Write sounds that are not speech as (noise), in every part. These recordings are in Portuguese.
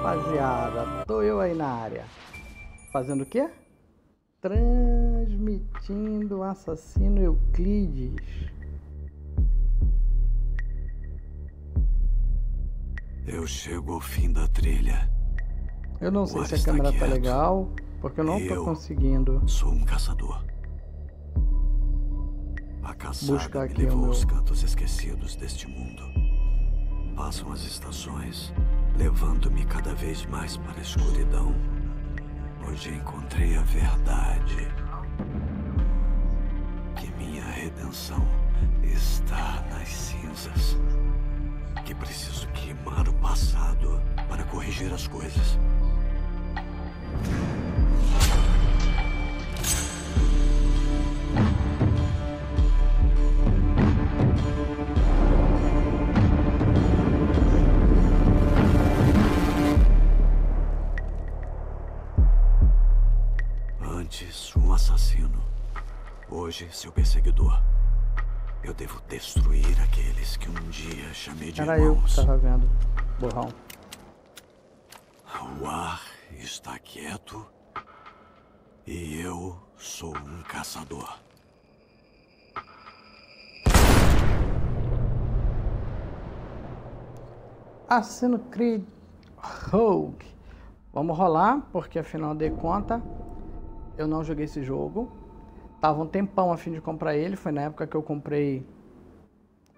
rapaziada? Tô eu aí na área. Fazendo o quê? Transmitindo assassino Euclides. Eu chego ao fim da trilha. Eu não sei se a câmera tá legal, porque eu não tô conseguindo. Sou um caçador. A caçada me levou aos cantos esquecidos deste mundo. Passam as estações, levando-me cada vez mais para a escuridão. Hoje encontrei a verdade. Que minha redenção está nas cinzas. Que preciso queimar o passado para corrigir as coisas. Seu perseguidor. Eu devo destruir aqueles que um dia chamei de Era irmãos. eu que tava vendo, borrão. O ar está quieto e eu sou um caçador. Assino Creed Rogue. Vamos rolar, porque afinal de contas eu não joguei esse jogo. Tava um tempão a fim de comprar ele, foi na época que eu comprei.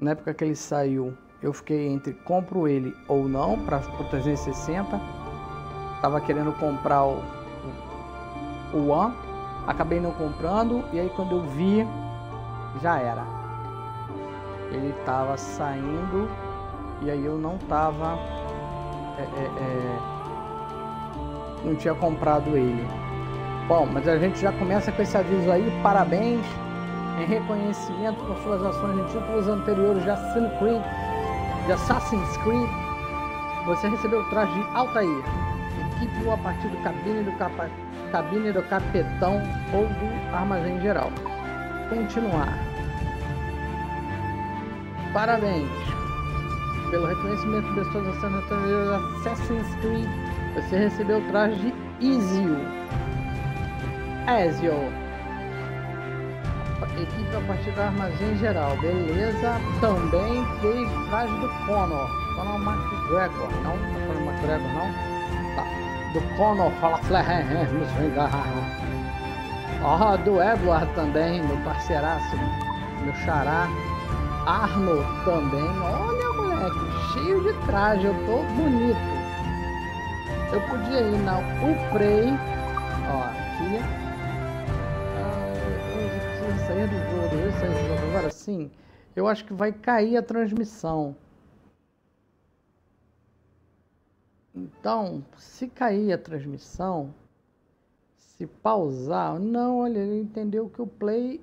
Na época que ele saiu, eu fiquei entre compro ele ou não para o 360. Tava querendo comprar o, o, One, acabei não comprando e aí quando eu vi já era. Ele tava saindo e aí eu não tava é, é, é, não tinha comprado ele. Bom, mas a gente já começa com esse aviso aí, parabéns em reconhecimento por suas ações em títulos anteriores de Assassin's Creed, de Assassin's Creed. Você recebeu o traje de Altair, equipe a partir do cabine do, capa, cabine do capitão ou do armazém geral. Continuar. Parabéns pelo reconhecimento de suas ações anteriores de Assassin's Creed. Você recebeu o traje de Ezio. Ezio. Equipe a partir do armazém geral, beleza. Também fez traje do Conor. Conor McGregor, não? Conor McGregor, não? Tá. Do Conor, fala. Ó, do Edward também, meu parceiraço, meu xará. Arno também. Olha, moleque, cheio de traje, eu tô bonito. Eu podia ir na Uprey, ó, aqui jogo. Agora sim, eu acho que vai cair a transmissão. Então, se cair a transmissão, se pausar, não, olha, ele entendeu que o play.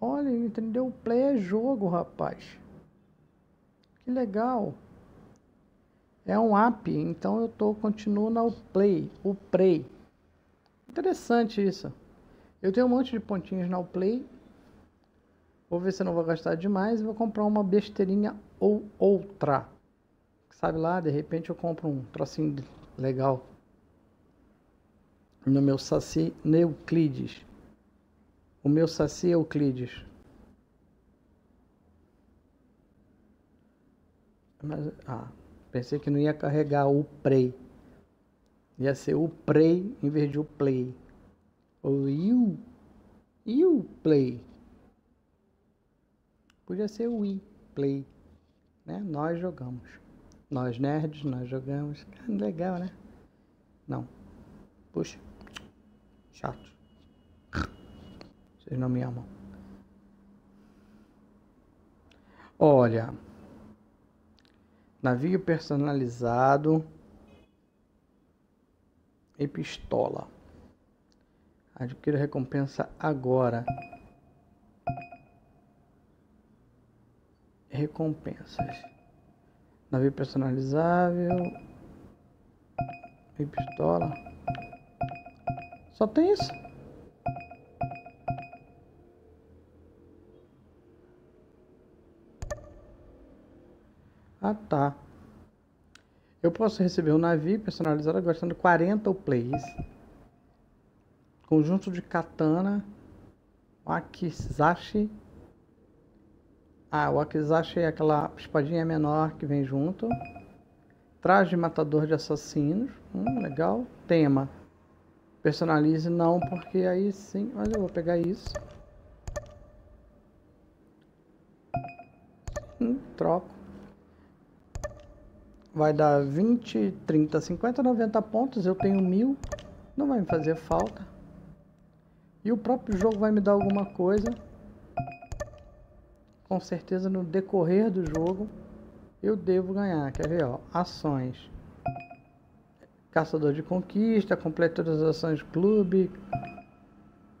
Olha, ele entendeu o play é jogo, rapaz. Que legal. É um app, então eu tô continuo na play, o play. Interessante isso. Eu tenho um monte de pontinhos na Play. Vou ver se eu não vou gastar demais e vou comprar uma besteirinha ou outra. Sabe lá, de repente eu compro um trocinho legal. No meu Saci Euclides. O meu Saci Euclides. Mas, ah, pensei que não ia carregar o Prey. Ia ser o Prey em vez de o Play. O you, you play. Podia ser we play, né? Nós jogamos. Nós nerds, nós jogamos. Legal, né? Não. Puxa. Chato. Vocês não me amam. Olha. Navio personalizado e pistola. Adquira recompensa agora. Recompensas. Navio personalizável. E pistola. Só tem isso? Ah, tá. Eu posso receber um navio personalizado gastando 40 plays. Conjunto de katana. Wakizashi. Ah, o Wakizashi é aquela espadinha menor que vem junto. Traje de matador de assassinos. Hum, legal. Tema. Personalize não, porque aí sim. Mas eu vou pegar isso. Hum, troco vai dar 20, 30, 50, 90 pontos. Eu tenho mil, não vai me fazer falta. E o próprio jogo vai me dar alguma coisa. Com certeza no decorrer do jogo eu devo ganhar. Quer ver? Ó, ações. Caçador de conquista, complete todas as ações clube.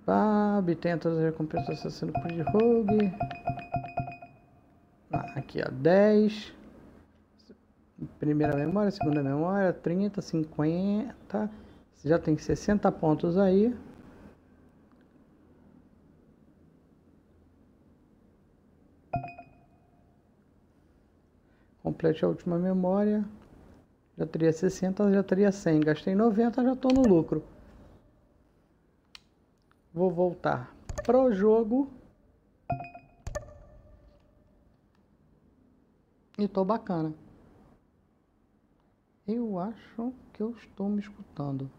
Ah, obtenha todas as recompensas assassino por rogue. Ah, aqui ó, 10. Primeira memória, segunda memória, 30, 50. Você já tem 60 pontos aí. Complete a última memória. Já teria 60, já teria 100. Gastei 90, já estou no lucro. Vou voltar pro jogo. E tô bacana. Eu acho que eu estou me escutando.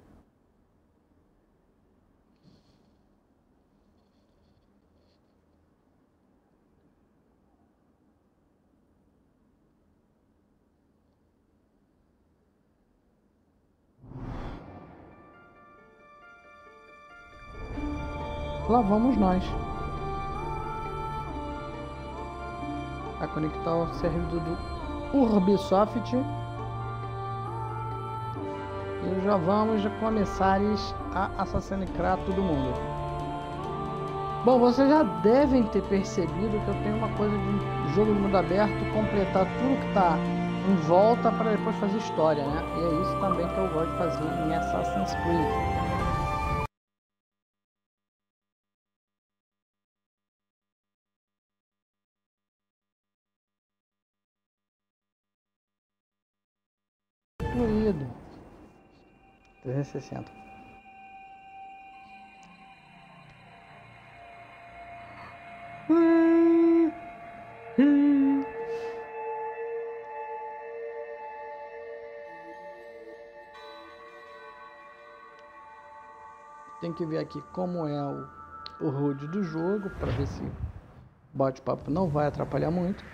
Lá vamos nós. A conectar o servidor do Ubisoft e já vamos começar a assassinar todo mundo. Bom, vocês já devem ter percebido que eu tenho uma coisa de jogo de mundo aberto, completar tudo que está em volta para depois fazer história, né? E é isso também que eu gosto de fazer em Assassin's Creed. 360. Tem que ver aqui como é o, o HUD do jogo para ver se bate-papo não vai atrapalhar muito.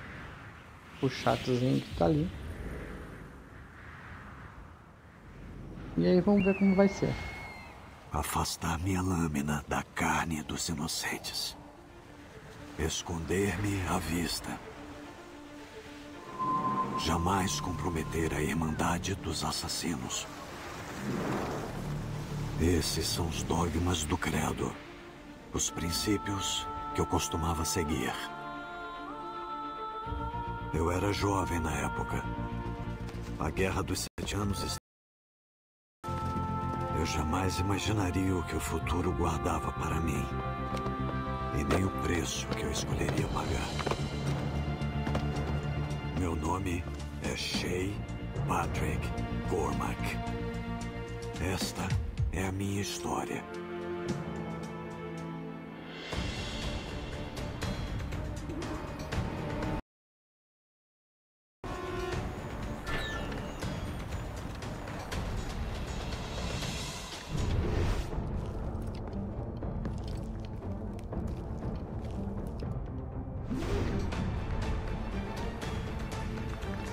O chatzinho que tá ali. E aí vamos ver como vai ser. Afastar minha lâmina da carne dos inocentes. Esconder-me à vista. Jamais comprometer a irmandade dos assassinos. Esses são os dogmas do credo. Os princípios que eu costumava seguir. Eu era jovem na época. A Guerra dos Sete Anos eu jamais imaginaria o que o futuro guardava para mim. E nem o preço que eu escolheria pagar. Meu nome é Shay Patrick Cormac. Esta é a minha história.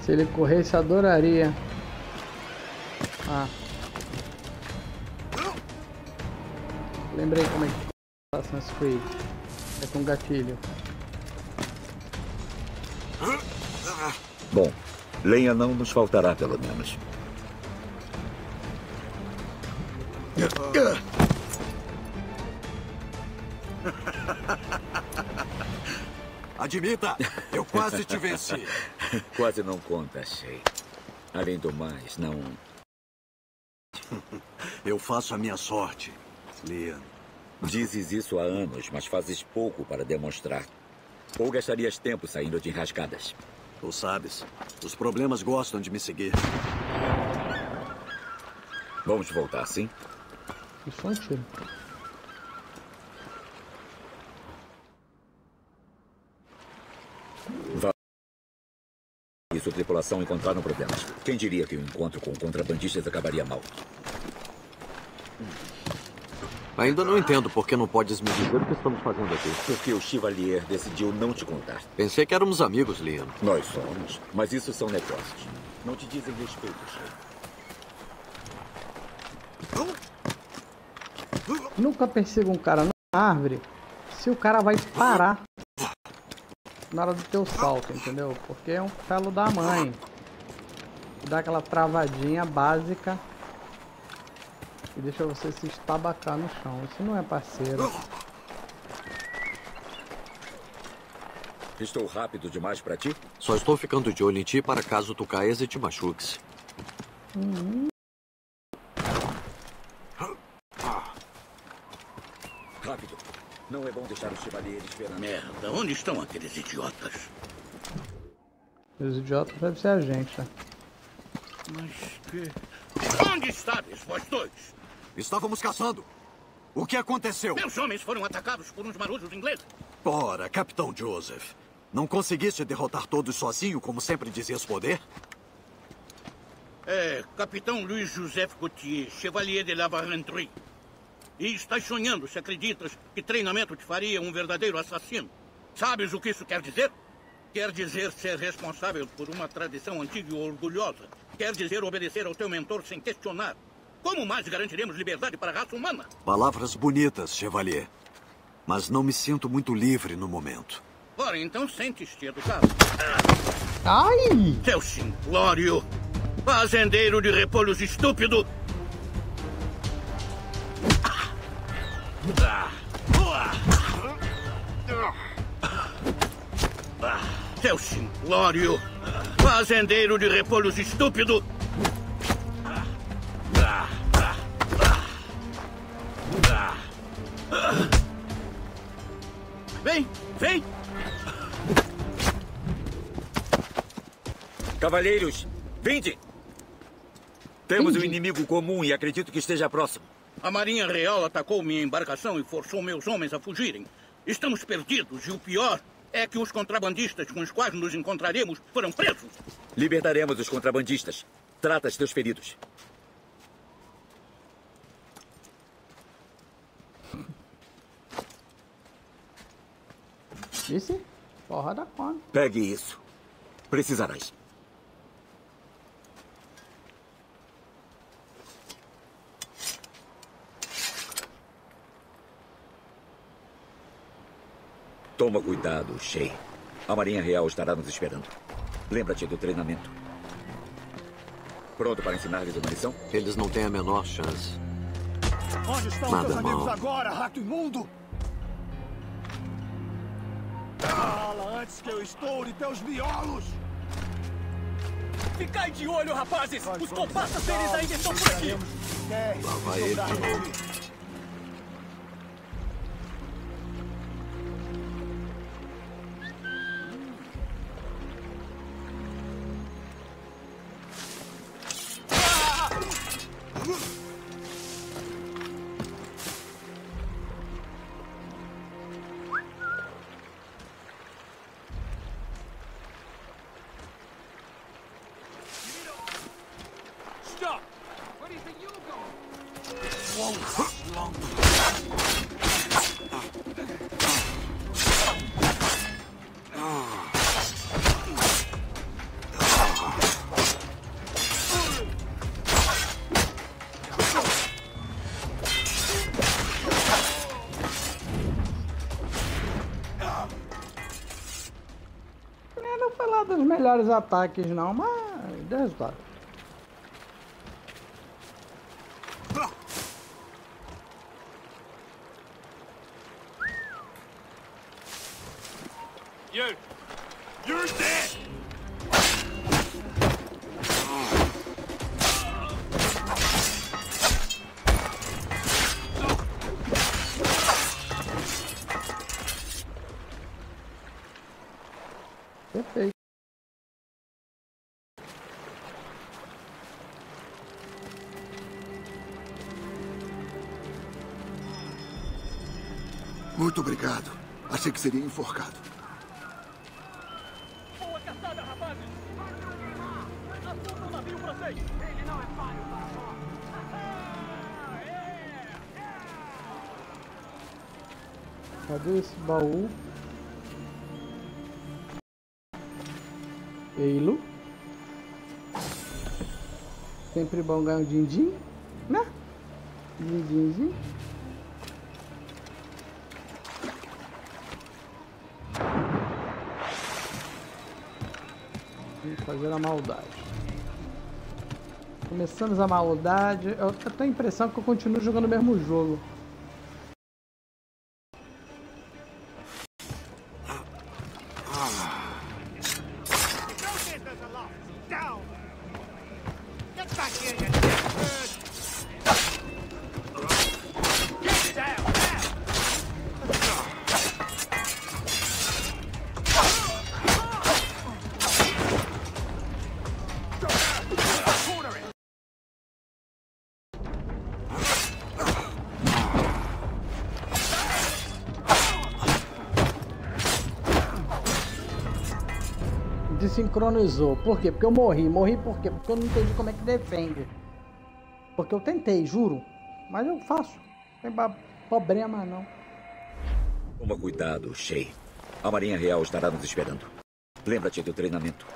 Se ele corresse, adoraria. Ah. Lembrei como é que Assassin's Creed. É com gatilho. Bom, lenha não nos faltará, pelo menos. Admita, eu quase te venci. (laughs) quase não conta, Shay. Além do mais, não... (laughs) eu faço a minha sorte, Liam. Dizes isso há anos, mas fazes pouco para demonstrar. Ou gastarias tempo saindo de enrascadas? Tu sabes, os problemas gostam de me seguir. Vamos voltar, sim? Isso é um tiro. E sua tripulação encontraram problemas. Quem diria que o um encontro com contrabandistas acabaria mal? Ainda não entendo por que não podes me dizer o que estamos fazendo aqui. Porque o Chevalier decidiu não te contar. Pensei que éramos amigos, Liam. Nós somos, mas isso são negócios. Não te dizem respeito, Shay. Nunca persiga um cara na árvore se o cara vai parar na hora do teu salto, entendeu? Porque é um felo da mãe. Dá aquela travadinha básica e deixa você se estabacar no chão. Isso não é parceiro. Estou rápido demais para ti? Só estou ficando de olho em ti para caso tu caias e te machuques. Uhum. Rápido. Não é bom deixar os chevaliers esperando. Merda, onde estão aqueles idiotas? Os idiotas devem ser a gente, né? Mas que... Onde estáveis, vós dois? Estávamos caçando. O que aconteceu? Meus homens foram atacados por uns marujos ingleses. Ora, Capitão Joseph. Não conseguiste derrotar todos sozinho, como sempre dizias poder? É, Capitão Luiz Joseph Gauthier, Chevalier de la Varentry. E estás sonhando se acreditas que treinamento te faria um verdadeiro assassino. Sabes o que isso quer dizer? Quer dizer ser responsável por uma tradição antiga e orgulhosa. Quer dizer obedecer ao teu mentor sem questionar. Como mais garantiremos liberdade para a raça humana? Palavras bonitas, Chevalier. Mas não me sinto muito livre no momento. Ora, então sente-te educado. Ai! Seu simplório! Fazendeiro de repolhos estúpido! Seu simplório! Fazendeiro de repolhos estúpido! Vem, vem! Cavalheiros, vinde! Temos um inimigo comum e acredito que esteja próximo. A Marinha Real atacou minha embarcação e forçou meus homens a fugirem. Estamos perdidos e o pior é que os contrabandistas com os quais nos encontraremos foram presos. Libertaremos os contrabandistas. Trata os teus feridos. Disse? Porra da conta. Pegue isso. Precisarás. Toma cuidado, Shay. A Marinha Real estará nos esperando. Lembra-te do treinamento. Pronto para ensinar-lhes uma lição? Eles não têm a menor chance. Onde estão Nada seus amigos mal. agora, rato imundo? Fala antes que eu estoure teus miolos! Ficai de olho, rapazes! Os comparsas deles ainda estão por aqui! Lá vai ele de novo. Stop! Melhores ataques, não, mas deu resultado. Seria enforcado. Boa caçada, rapazes! O navio francês! Ele não é páreo Cadê esse baú? Eilo. Sempre bom ganhar um din-din, né? Din-dinzinho. Fazer a maldade. Começamos a maldade. Eu, eu tenho a impressão que eu continuo jogando o mesmo jogo. Desincronizou. Por quê? Porque eu morri. Morri por quê? Porque eu não entendi como é que defende. Porque eu tentei, juro. Mas eu faço. Não tem problema não. Toma cuidado, Shay. A Marinha Real estará nos esperando. Lembra-te do treinamento.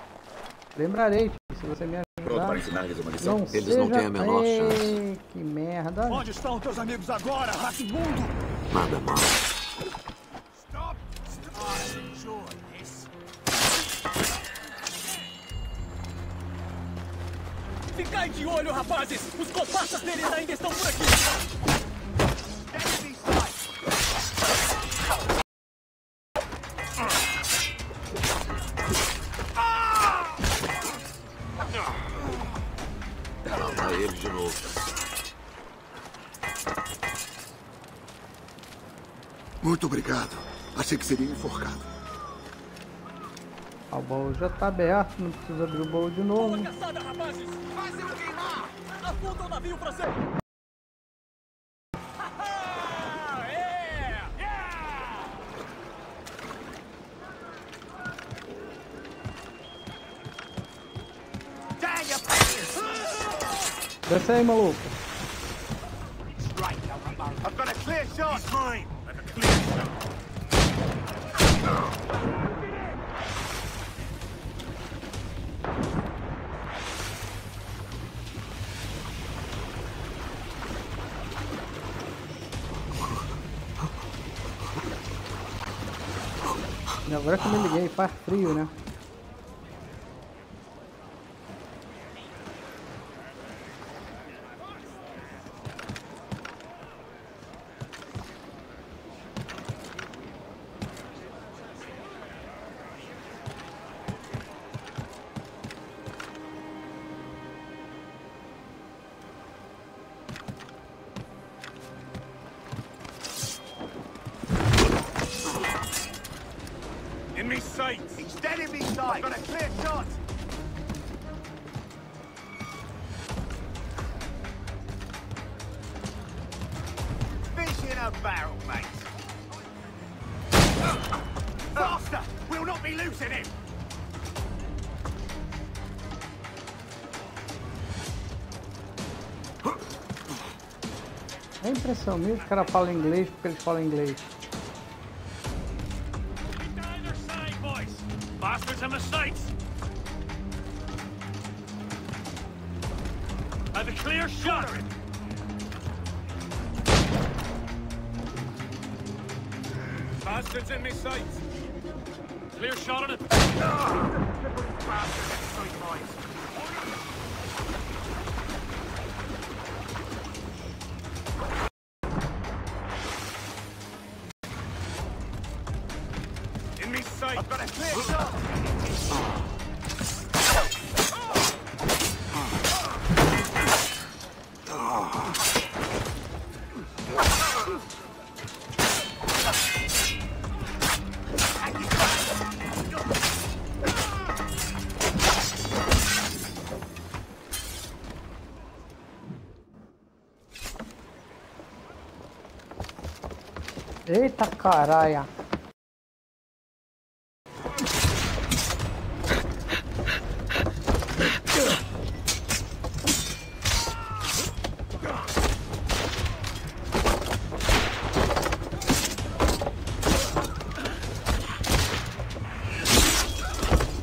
Lembrarei, se você me Pronto para ajudar. ensinar-lhes uma lição. Não Eles não têm a menor Ei, chance. Que merda. Onde estão teus amigos agora, Ratimundo? Nada mal. Rapazes! Os comparsas deles ainda estão por aqui! Enemy sight! Lá vai ele de novo. Muito obrigado. Achei que seria enforcado. Ah, O baú já tá aberto, não precisa abrir o baú de novo. Boa caçada, rapazes! Fazem o navio francês! É! Your Desce aí, maluco. Agora que eu me liguei, faz frio, né? Impressão minha, os caras falam inglês porque eles falam inglês. Eita caralho.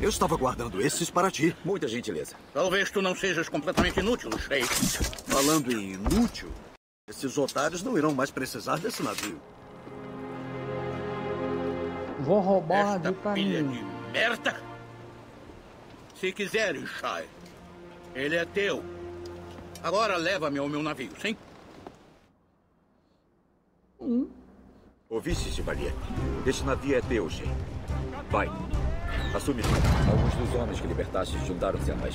Eu estava guardando esses para ti. Muita gentileza. Talvez tu não sejas completamente inútil, Shay. Falando em inútil, esses otários não irão mais precisar desse navio. Vou roubar Esta navio pra pilha mim. de merda. Se quiseres, Shay, ele é teu. Agora leva-me ao meu navio, sim? Ouviste, Chevalier? Este navio é teu, Shay. Vai. Assume. Alguns dos homens que libertaste juntaram-se a nós.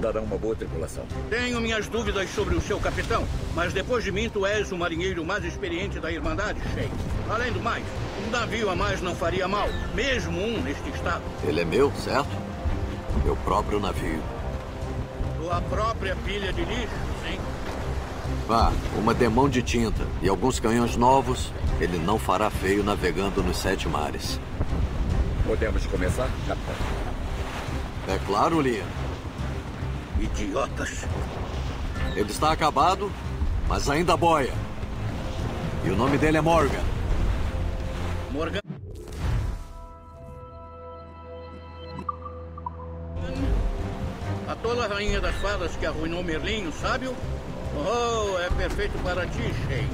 Darão uma boa tripulação. Tenho minhas dúvidas sobre o seu capitão, mas depois de mim tu és o marinheiro mais experiente da Irmandade, Shay. Além do mais, um navio a mais não faria mal, mesmo um neste estado. Ele é meu, certo? Meu próprio navio. Tua própria pilha de lixo, sim? Vá, uma demão de tinta e alguns canhões novos, ele não fará feio navegando nos sete mares. Podemos começar, capitão? É claro, Liam. Idiotas. Ele está acabado, mas ainda boia. E o nome dele é Morgan. Morgan. A tola rainha das fadas que arruinou Merlin, o sábio? Oh, é perfeito para ti, Shay.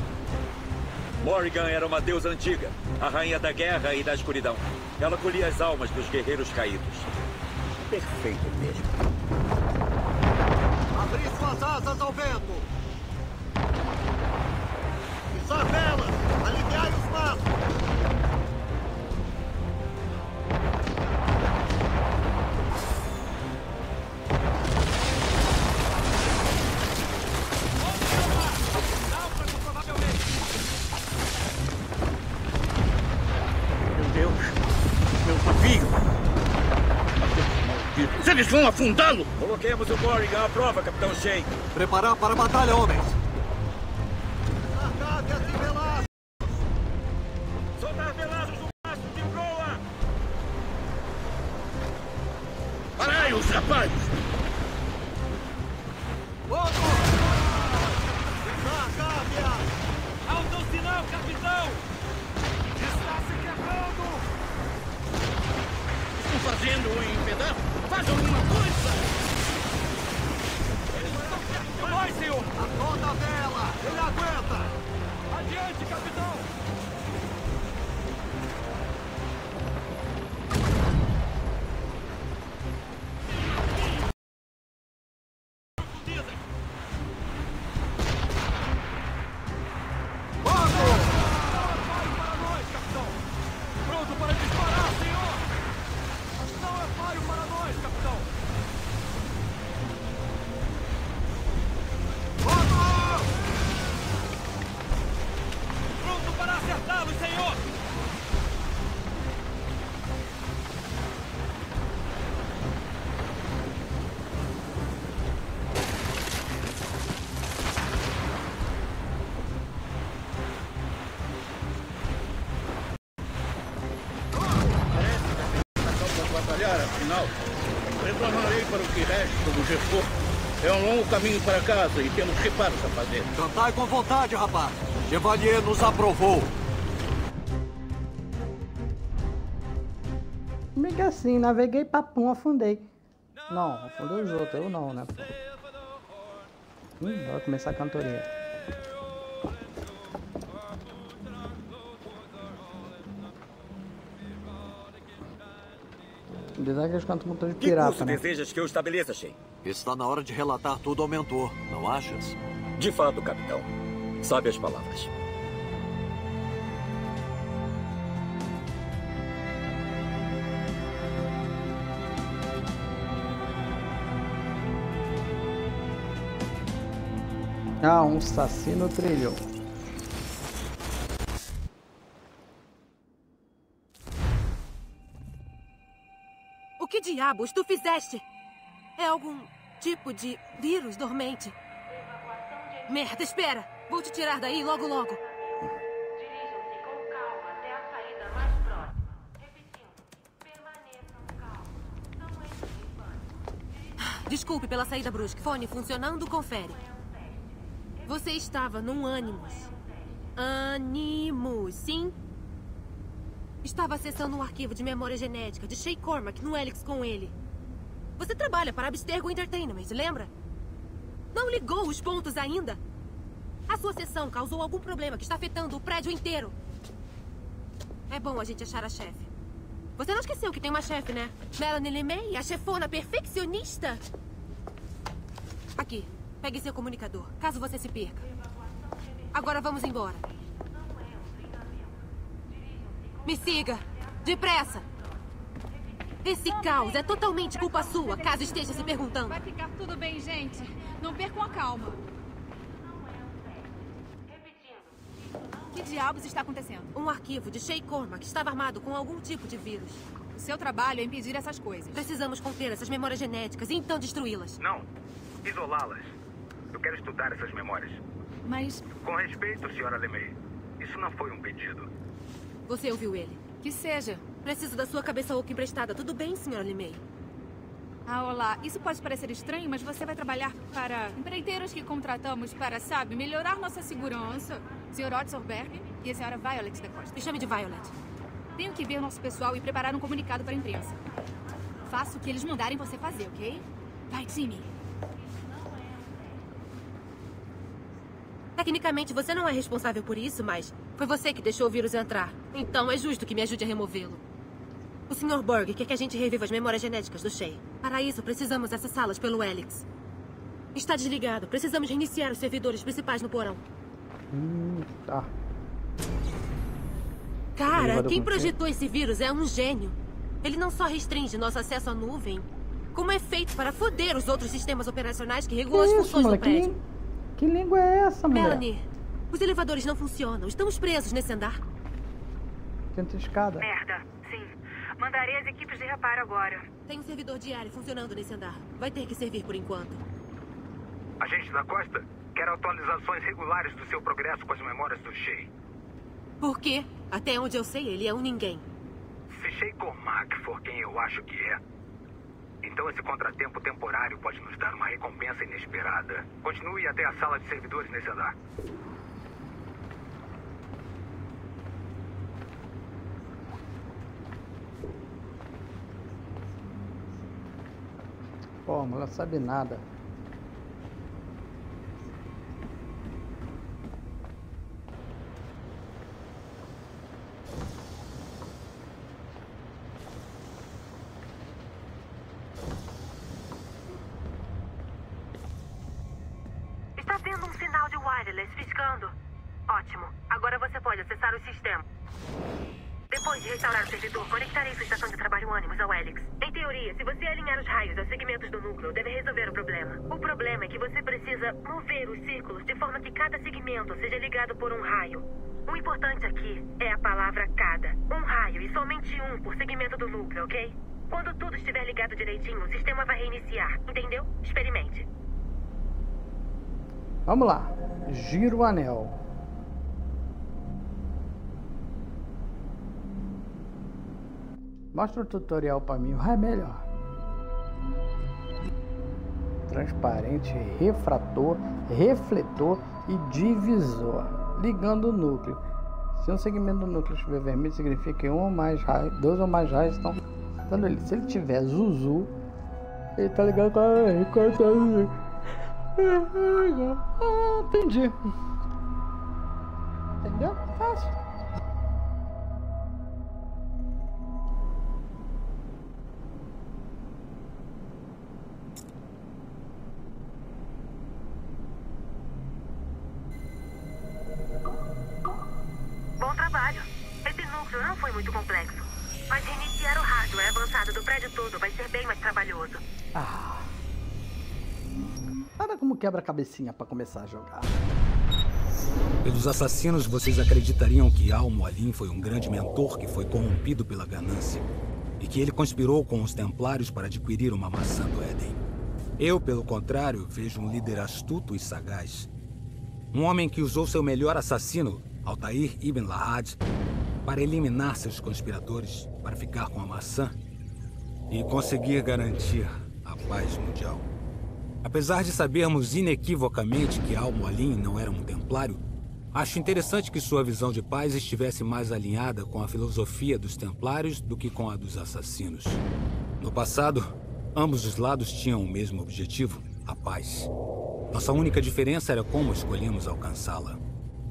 Morrigan era uma deusa antiga, a rainha da guerra e da escuridão. Ela colhia as almas dos guerreiros caídos. Perfeito mesmo. Suas asas ao vento! Pisar velas! Vão afundá-lo! Coloquemos o Morrigan à prova, capitão Shay. Preparar para a batalha, homens! Fazendo em pedaços? Faz alguma coisa! Vai, senhor! A toda vela! Ele aguenta! Adiante, capitão! Um longo caminho para casa e temos reparos a fazer. Cantai com vontade, rapaz! Chevalier nos aprovou! Comigo é assim, naveguei papum, afundei. Não, afundei os outros, eu não, né? Hum, vai começar a cantoria. Apesar que eles cantam um montão de Que pirata, curso né? desejas que eu estabeleça, Shay? Está na hora de relatar tudo ao mentor, não achas? De fato, capitão. Sabe as palavras. Ah, um saci no diabos tu fizeste? É algum tipo de vírus dormente? Merda, espera! Vou te tirar daí logo, logo. Dirijam-se com calma até a saída mais próxima. Repetindo, permaneçam calmos. Não. Desculpe pela saída brusca. Fone funcionando, confere. Você estava num ânimos. ânimo, sim? Estava acessando um arquivo de memória genética de Shay Cormac no Helix com ele. Você trabalha para Abstergo Entertainment, lembra? Não ligou os pontos ainda? A sua sessão causou algum problema que está afetando o prédio inteiro. É bom a gente achar a chefe. Você não esqueceu que tem uma chefe, né? Melanie LeMay, a chefona perfeccionista. Aqui, pegue seu comunicador, caso você se perca. Agora vamos embora. Me siga! Depressa! Esse caos é totalmente culpa sua, caso esteja se perguntando. Vai ficar tudo bem, gente. Não percam a calma. Que diabos está acontecendo? Um arquivo de Shay Cormac estava armado com algum tipo de vírus. O seu trabalho é impedir essas coisas. Precisamos conter essas memórias genéticas e então destruí-las. Não. Isolá-las. Eu quero estudar essas memórias. Mas. Com respeito, senhora LeMay, isso não foi um pedido. Você ouviu ele? Que seja. Preciso da sua cabeça oca emprestada. Tudo bem, senhora LeMay? Ah, olá. Isso pode parecer estranho, mas você vai trabalhar para empreiteiros que contratamos para, sabe, melhorar nossa segurança. Sr. Otzelberg e a senhora Violet da Costa. Me chame de Violet. Tenho que ver nosso pessoal e preparar um comunicado para a imprensa. Faça o que eles mandarem você fazer, ok? Vai, time. Tecnicamente, você não é responsável por isso, mas foi você que deixou o vírus entrar. Então é justo que me ajude a removê-lo. O Sr. Borg quer que a gente reviva as memórias genéticas do Shay. Para isso, precisamos acessá-las pelo Helix. Está desligado. Precisamos reiniciar os servidores principais no porão. Hum, tá. Cara, quem projetou esse vírus é um gênio. Ele não só restringe nosso acesso à nuvem, como é feito para foder os outros sistemas operacionais que regulam as funções do prédio. Que, que língua é essa, mulher? Melanie, os elevadores não funcionam. Estamos presos nesse andar. Tenta escada. Merda, sim. Mandarei as equipes de reparo agora. Tem um servidor diário funcionando nesse andar. Vai ter que servir por enquanto. Agente da Costa, quero atualizações regulares do seu progresso com as memórias do Shea. Por quê? Até onde eu sei, ele é um ninguém. Se Shea Cormac for quem eu acho que é, então esse contratempo temporário pode nos dar uma recompensa inesperada. Continue até a sala de servidores nesse andar. Pô, ela sabe nada. Está tendo um sinal de wireless fiscando. Ótimo. Agora você pode acessar o sistema. Depois de restaurar o servidor, conectarei sua estação de trabalho Animus ao Helix. Em teoria, se você alinhar os raios aos segmentos do núcleo, deve resolver o problema. O problema é que você precisa mover os círculos de forma que cada segmento seja ligado por um raio. O importante aqui é a palavra cada. Um raio e somente um por segmento do núcleo, ok? Quando tudo estiver ligado direitinho, o sistema vai reiniciar, entendeu? Experimente. Vamos lá. Giro o anel. Mostra o tutorial pra mim, vai melhor. Transparente, refrator, refletor e divisor. Ligando o núcleo. Se um segmento do núcleo estiver vermelho, significa que um ou mais raios, dois ou mais raios estão dando ele. Se ele tiver Zuzu, ele tá ligado com a. Ah, entendi. Quebra-cabecinha pra começar a jogar. Pelos assassinos, vocês acreditariam que Almo Alim foi um grande mentor que foi corrompido pela ganância e que ele conspirou com os Templários para adquirir uma maçã do Éden. Eu, pelo contrário, vejo um líder astuto e sagaz. Um homem que usou seu melhor assassino, Altair Ibn Lahad, para eliminar seus conspiradores, para ficar com a maçã e conseguir garantir a paz mundial. Apesar de sabermos inequivocamente que Al-Mualim não era um templário, acho interessante que sua visão de paz estivesse mais alinhada com a filosofia dos templários do que com a dos assassinos. No passado, ambos os lados tinham o mesmo objetivo, a paz. Nossa única diferença era como escolhemos alcançá-la.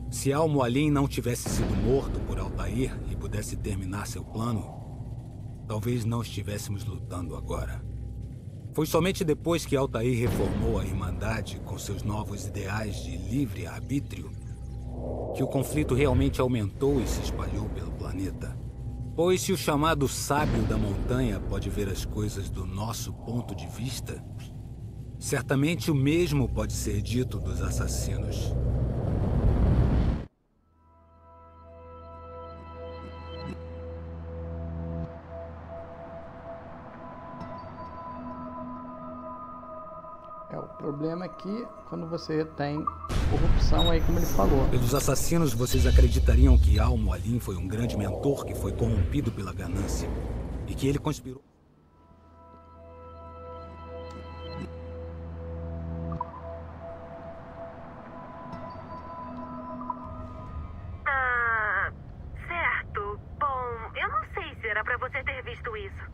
Se Al-Mualim não tivesse sido morto por Altair e pudesse terminar seu plano, talvez não estivéssemos lutando agora. Foi somente depois que Altair reformou a Irmandade com seus novos ideais de livre arbítrio que o conflito realmente aumentou e se espalhou pelo planeta. Pois se o chamado sábio da montanha pode ver as coisas do nosso ponto de vista, certamente o mesmo pode ser dito dos assassinos. Problema é que quando você tem corrupção aí, como ele falou. Pelos assassinos, vocês acreditariam que Al-Mualim foi um grande mentor que foi corrompido pela ganância e que ele conspirou. Ah, certo. Bom, eu não sei se era pra você ter visto isso.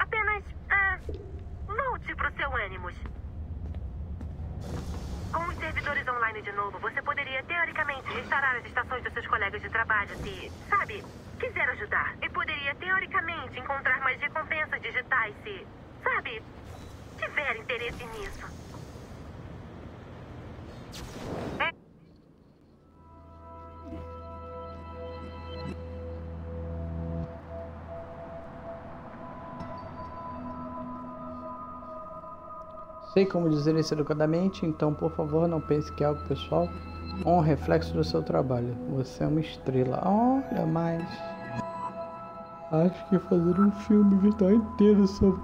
Apenas, ah, volte pro seu ânimos. Com os servidores online de novo, você poderia teoricamente restaurar as estações dos seus colegas de trabalho se, sabe, quiser ajudar. E poderia teoricamente encontrar mais recompensas digitais se, sabe, tiver interesse nisso. Sei como dizer isso educadamente, então por favor não pense que é algo pessoal ou um reflexo do seu trabalho. Você é uma estrela. Olha mais. Acho que fazer um filme virtual inteiro sobre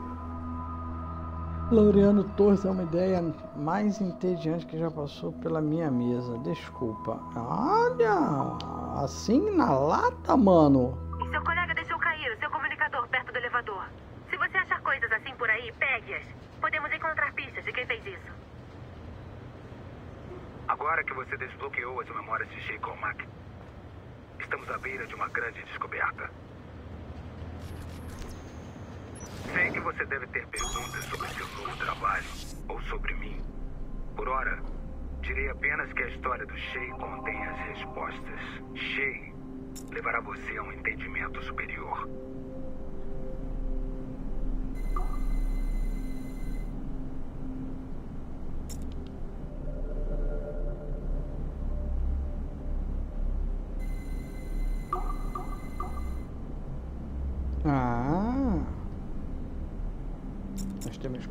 Laureano Torres é uma ideia mais entediante que já passou pela minha mesa. Desculpa. Olha, assim na lata, mano. E seu colega deixou cair o seu comunicador perto do elevador. Se você achar coisas assim por aí, pegue-as. Podemos encontrar pistas de quem fez isso. Agora que você desbloqueou as memórias de Sheikh Cormac, estamos à beira de uma grande descoberta. Sei que você deve ter perguntas sobre seu novo trabalho ou sobre mim. Por hora, direi apenas que a história do Shei contém as respostas. Shei levará você a um entendimento superior.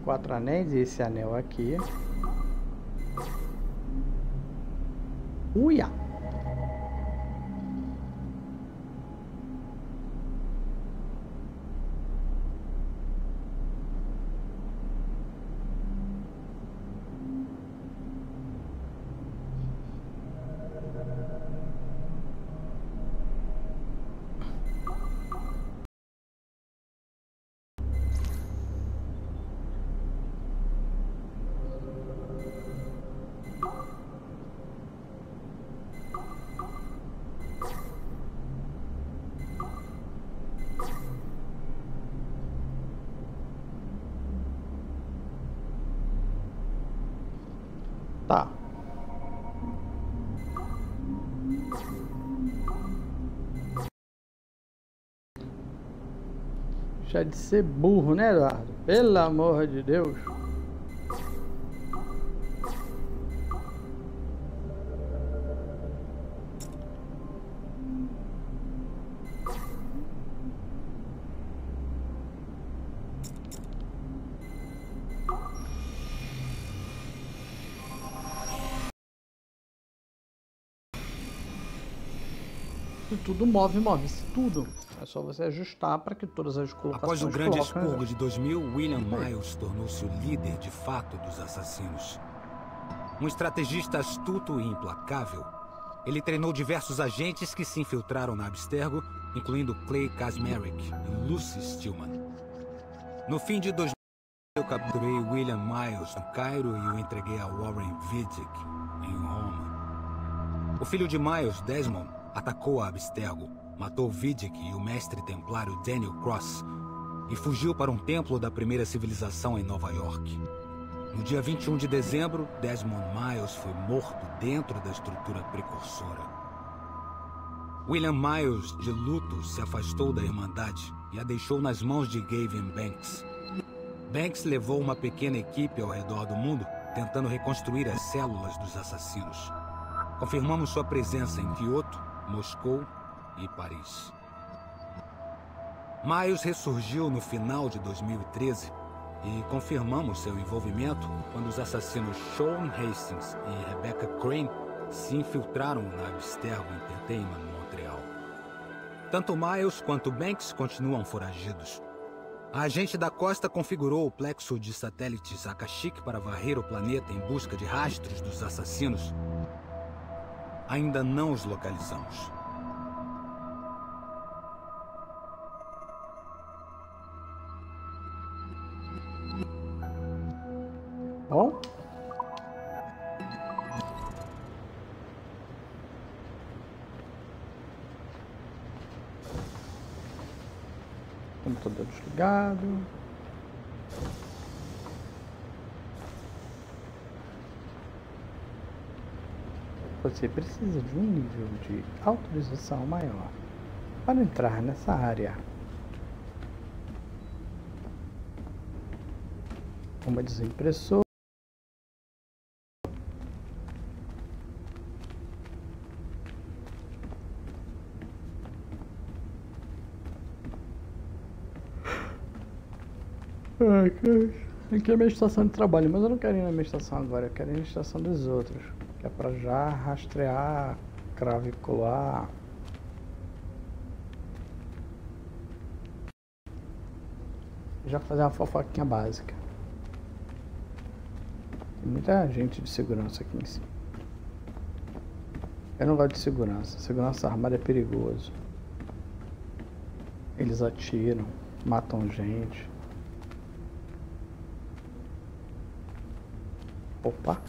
Quatro anéis e esse anel aqui. Uia! Já de ser burro, né, Eduardo? Pelo amor de Deus. Tudo move, move-se tudo. É só você ajustar para que todas as colocações Após o grande expurgo de 2000, William Miles tornou-se o líder de fato dos assassinos. Um estrategista astuto e implacável, ele treinou diversos agentes que se infiltraram na Abstergo, incluindo Clay Kasmerick e Lucy Stillman. No fim de 2000, capturei William Miles no Cairo e o entreguei a Warren Vidic, em Roma. O filho de Miles, Desmond, atacou a Abstergo, matou Vidic e o mestre templário Daniel Cross e fugiu para um templo da primeira civilização em Nova York. No dia 21 de dezembro, Desmond Miles foi morto dentro da estrutura precursora. William Miles, de luto, se afastou da Irmandade e a deixou nas mãos de Gavin Banks. Banks levou uma pequena equipe ao redor do mundo, tentando reconstruir as células dos assassinos. Confirmamos sua presença em Kyoto, Moscou e Paris. Miles ressurgiu no final de 2013 e confirmamos seu envolvimento quando os assassinos Sean Hastings e Rebecca Crane se infiltraram na Abstergo Entertainment Montreal. Tanto Miles quanto Banks continuam foragidos. A agente da Costa configurou o plexo de satélites Akashic para varrer o planeta em busca de rastros dos assassinos. Ainda não os localizamos. Bom? Computador desligado. Você precisa de um nível de autorização maior para entrar nessa área. Uma desimpressora. Aqui é a minha estação de trabalho, mas eu não quero ir na minha estação agora, eu quero ir na estação dos outros. É pra já rastrear, cravicular. Já fazer uma fofoquinha básica. Tem muita gente de segurança aqui em cima. Eu não gosto de segurança. Segurança armada é perigoso. Eles atiram, matam gente. Opa.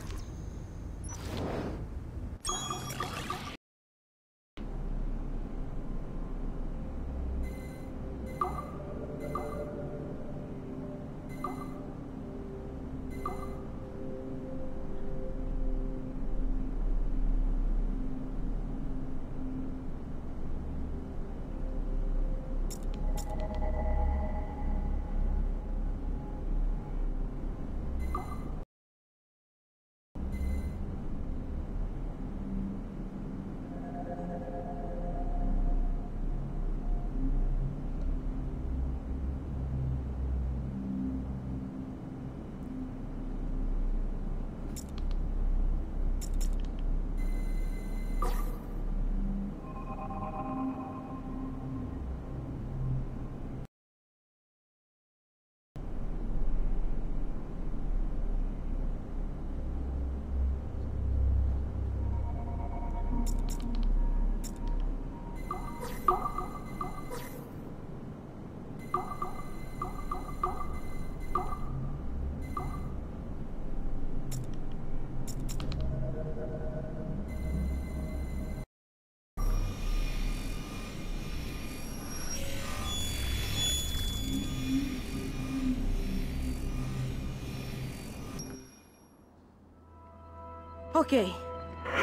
Ok.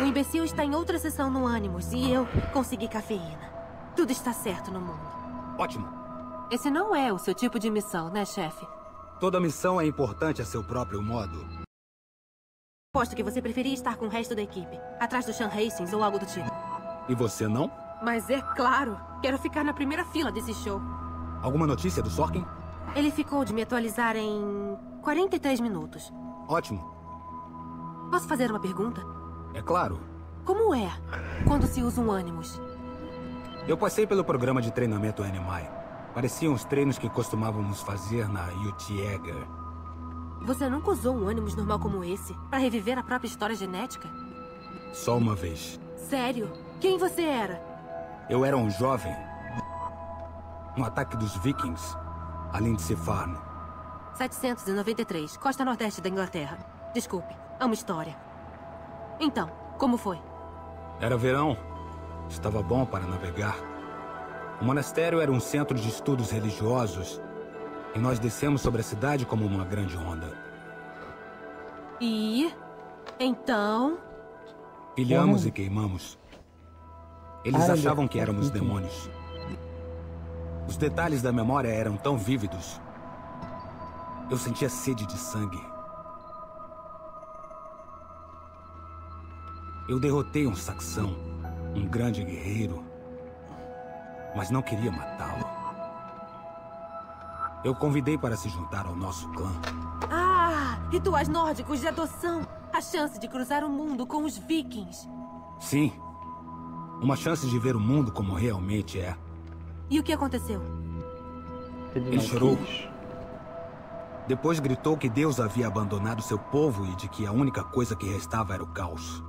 O imbecil está em outra sessão no Animus e eu consegui cafeína. Tudo está certo no mundo. Ótimo. Esse não é o seu tipo de missão, né, chefe? Toda missão é importante a seu próprio modo. Aposto que você preferia estar com o resto da equipe, atrás do Sean Hastings ou algo do tipo. E você não? Mas é claro, quero ficar na primeira fila desse show. Alguma notícia do Sorkin? Ele ficou de me atualizar em 43 minutos. Ótimo. Posso fazer uma pergunta? É claro. Como é quando se usa um Animus? Eu passei pelo programa de treinamento NMI. Pareciam os treinos que costumávamos fazer na Utiega. Você nunca usou um Animus normal como esse para reviver a própria história genética? Só uma vez. Sério? Quem você era? Eu era um jovem. No ataque dos vikings, além de Farno. 793, costa nordeste da Inglaterra. Desculpe, é uma história. Então, como foi? Era verão. Estava bom para navegar. O monastério era um centro de estudos religiosos e nós descemos sobre a cidade como uma grande onda. E. Então. Pilhamos e queimamos. Eles achavam que éramos demônios. Os detalhes da memória eram tão vívidos. Eu sentia sede de sangue. Eu derrotei um saxão, um grande guerreiro, mas não queria matá-lo. Eu convidei para se juntar ao nosso clã. Ah, rituais nórdicos de adoção. A chance de cruzar o mundo com os vikings. Sim. Uma chance de ver o mundo como realmente é. E o que aconteceu? Ele chorou. Depois gritou que Deus havia abandonado seu povo e de que a única coisa que restava era o caos.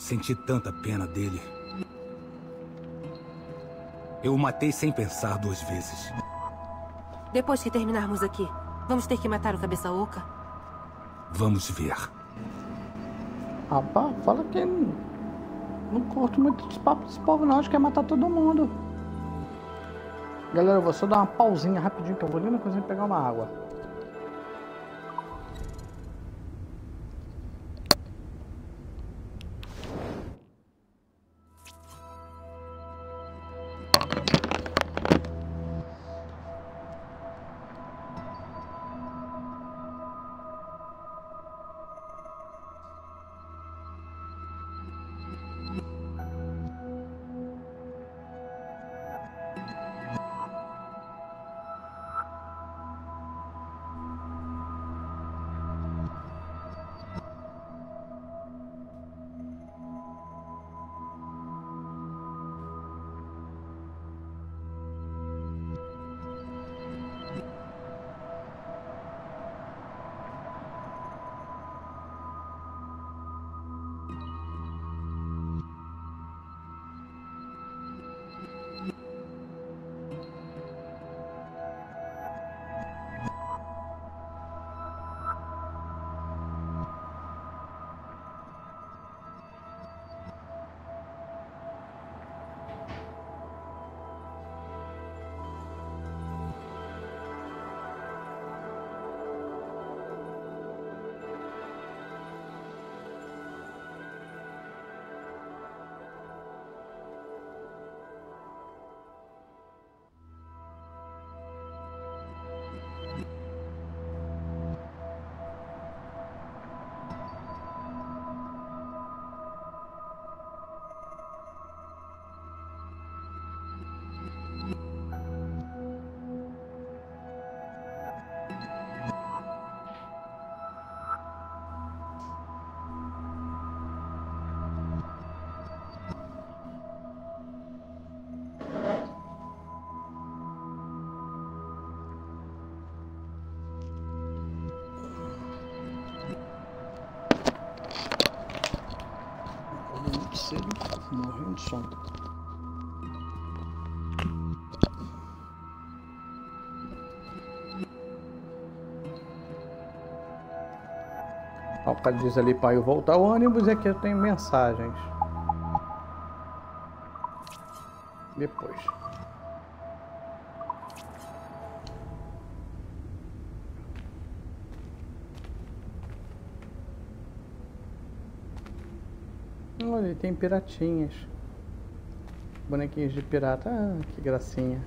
Senti tanta pena dele. Eu o matei sem pensar duas vezes. Depois que terminarmos aqui, vamos ter que matar o cabeça oca? Vamos ver. Rapaz, fala que não, não curto muito dos papos desse povo não, acho que quer matar todo mundo. Galera, eu vou só dar uma pausinha rapidinho que eu vou ali na cozinha pegar uma água. Ó, o cara diz ali para eu voltar ao ônibus e aqui eu tenho mensagens. Depois. Olha, tem piratinhas. Bonequinhos de pirata. Ah, que gracinha.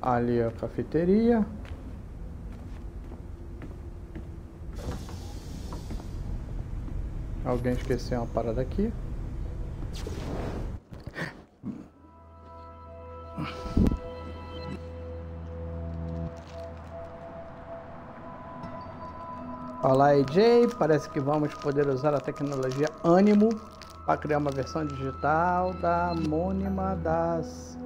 Ali a cafeteria. Alguém esqueceu uma parada aqui. Olá AJ, parece que vamos poder usar a tecnologia Animo para criar uma versão digital da monima das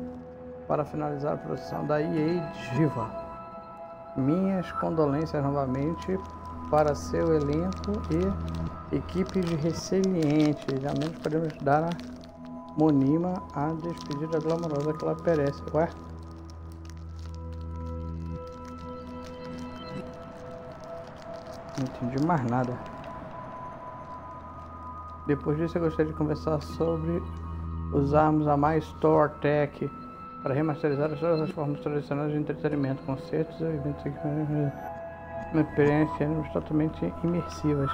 para finalizar a produção da EA Diva. Minhas condolências novamente para seu elenco e equipes resilientes. Ao menos podemos ajudar a Monima a despedir da glamourosa que ela perece. Ué? Não entendi mais nada. Depois disso, eu gostaria de conversar sobre usarmos a mais Store Tech para remasterizar todas as formas tradicionais de entretenimento, concertos, eventos, uma experiência totalmente imersivas.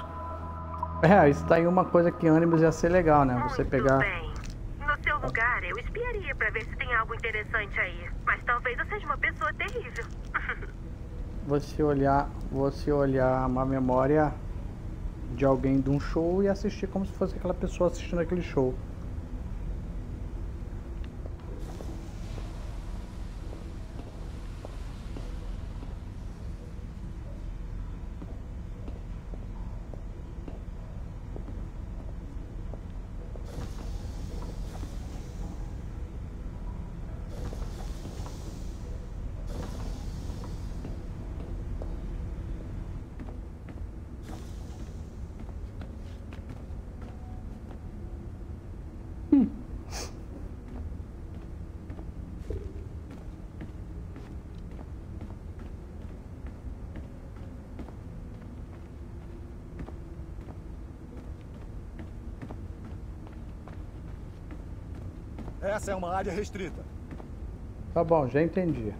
É, isso tá aí uma coisa que ânimos ia ser legal, né? Você pegar. Bem, no seu lugar, eu espiaria para ver se tem algo interessante aí. Mas talvez eu seja uma pessoa terrível. (laughs) você olhar, você olhar uma memória de alguém de um show e assistir como se fosse aquela pessoa assistindo aquele show. Essa é uma área restrita. Tá bom, já entendi.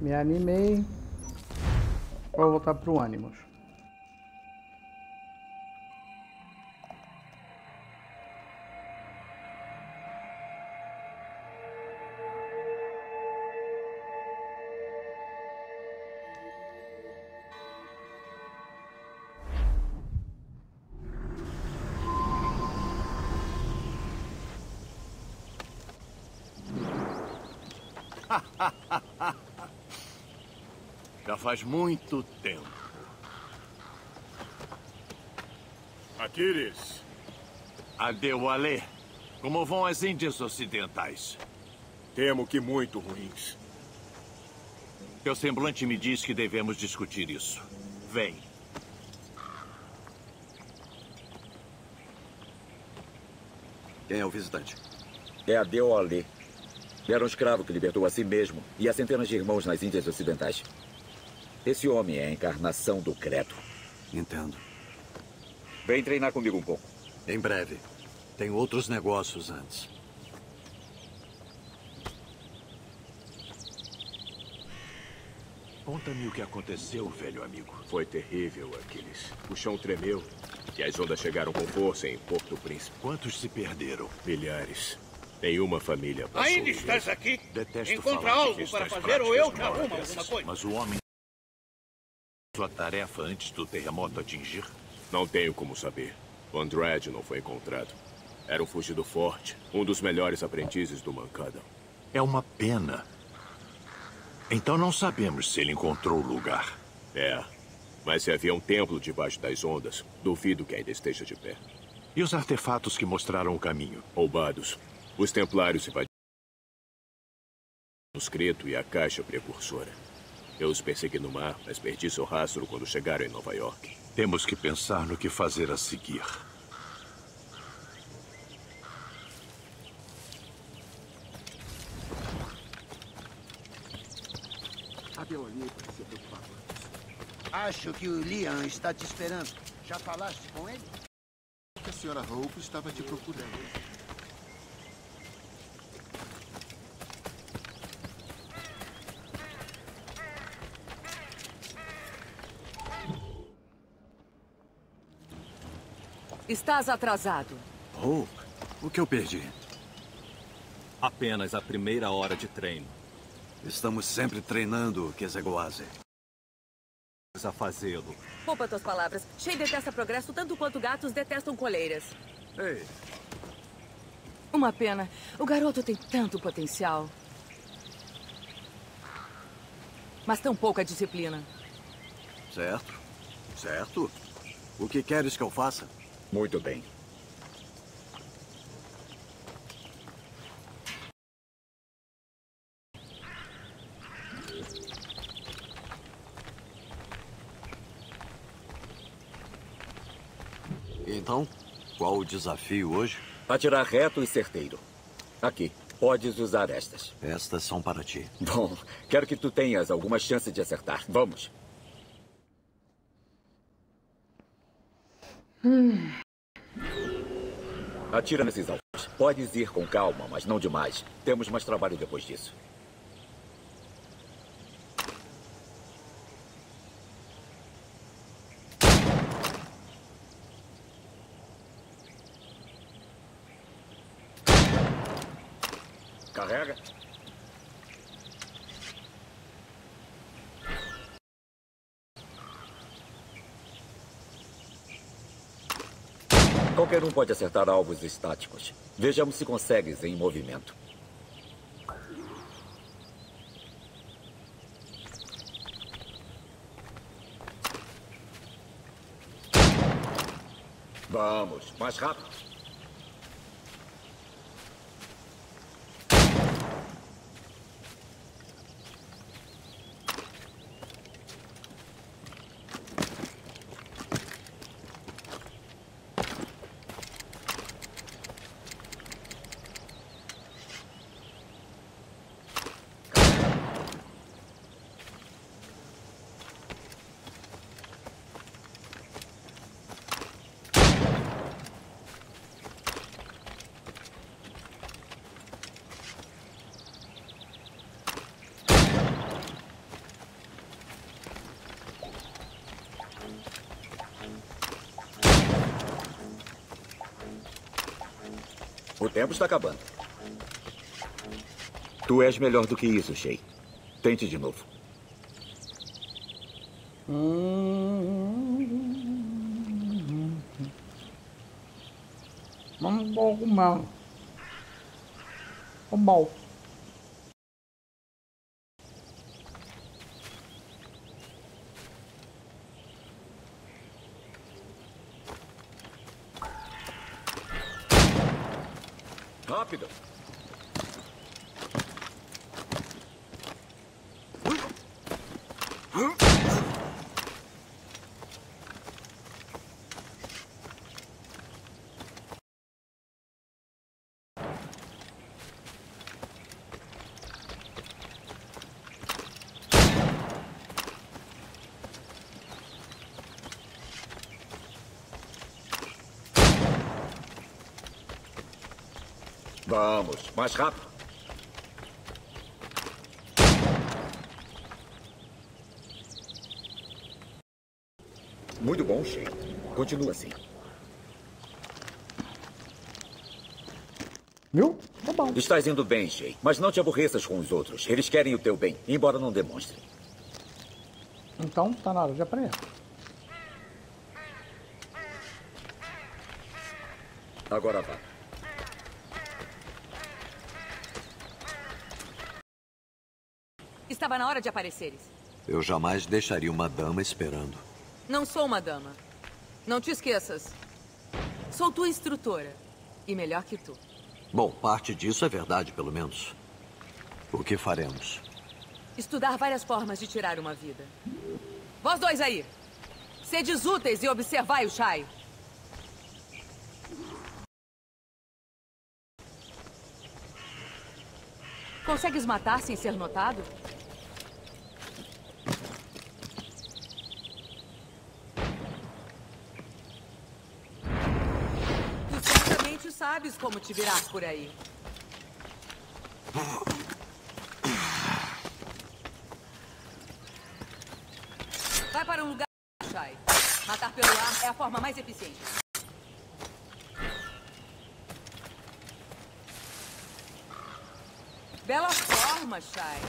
Me animei. Vou voltar pro Animus. Faz muito tempo. Aquiles. Adeuale. Como vão as Índias Ocidentais? Temo que muito ruins. Teu semblante me diz que devemos discutir isso. Vem. Quem é o visitante? É Adeuale. Era um escravo que libertou a si mesmo e a centenas de irmãos nas Índias Ocidentais. Esse homem é a encarnação do credo. Entendo. Vem treinar comigo um pouco. Em breve. Tenho outros negócios antes. Conta-me o que aconteceu, velho amigo. Foi terrível, Aquiles. O chão tremeu e as ondas chegaram com força em Porto Príncipe. Quantos se perderam? Milhares. Nenhuma família passou. Ainda estás aqui? Detesto Encontra falar algo de para fazer ou eu te arrumo alguma coisa? Mas o homem... Sua tarefa antes do terremoto atingir? Não tenho como saber. O Andrade não foi encontrado. Era um fugido forte, um dos melhores aprendizes do Mancada. É uma pena. Então não sabemos se ele encontrou o lugar. É. Mas se havia um templo debaixo das ondas, duvido que ainda esteja de pé. E os artefatos que mostraram o caminho? Roubados. Os templários invadiram o manuscrito e a caixa precursora. Eu os persegui no mar, mas perdi seu rastro quando chegaram em Nova York. Temos que pensar no que fazer a seguir. A Deoli parecia preocupada. Acho que o Liam está te esperando. Já falaste com ele? A senhora Hope estava te procurando. Estás atrasado. Hope, o que eu perdi? Apenas a primeira hora de treino. Estamos sempre treinando, Kezegoase. A fazê-lo. Poupa tuas palavras. Shay detesta progresso tanto quanto gatos detestam coleiras. Ei. Uma pena. O garoto tem tanto potencial. Mas tão pouca disciplina. Certo. Certo. O que queres que eu faça? Muito bem. Então, qual o desafio hoje? Atirar reto e certeiro. Aqui. Podes usar estas. Estas são para ti. Bom, quero que tu tenhas alguma chance de acertar. Vamos. Hum. Atira nesses alvos. Podes ir com calma, mas não demais. Temos mais trabalho depois disso. Qualquer um pode acertar alvos estáticos. Vejamos se consegues em movimento. Vamos, mais rápido. O tempo está acabando. Tu és melhor do que isso, Shay. Tente de novo. Hum. Vamos um pouco mal. O bom. Rápido. Vamos, mais rápido. Muito bom, Shay. Continua assim. Viu? Tá bom. Estás indo bem, Shay. Mas não te aborreças com os outros. Eles querem o teu bem, embora não demonstre. Então tá na hora de aprender. Agora vá. Estava na hora de apareceres. Eu jamais deixaria uma dama esperando. Não sou uma dama. Não te esqueças. Sou tua instrutora. E melhor que tu. Bom, parte disso é verdade, pelo menos. O que faremos? Estudar várias formas de tirar uma vida. Vós dois aí. Sedes úteis e observai o Shai. Consegues matar sem ser notado? Tu certamente sabes como te virar por aí. Vai para um lugar, Shai. Matar pelo ar é a forma mais eficiente. Bela forma, Shai.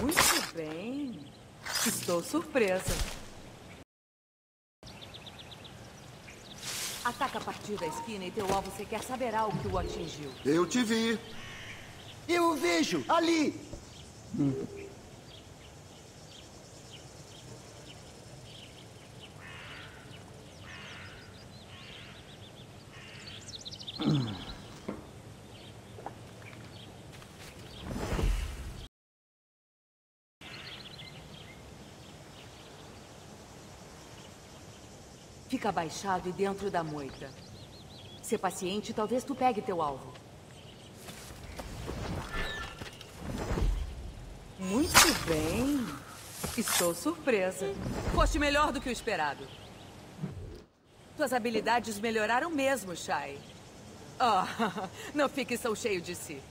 Muito bem. Estou surpresa. Ataca a partir da esquina e teu alvo sequer saberá o que o atingiu. Eu te vi. Eu o vejo, ali. Fica abaixado e dentro da moita. Ser paciente, talvez tu pegue teu alvo. Muito bem. Estou surpresa. Foste melhor do que o esperado. Tuas habilidades melhoraram mesmo, Shai. Oh, (laughs) não fique tão cheio de si.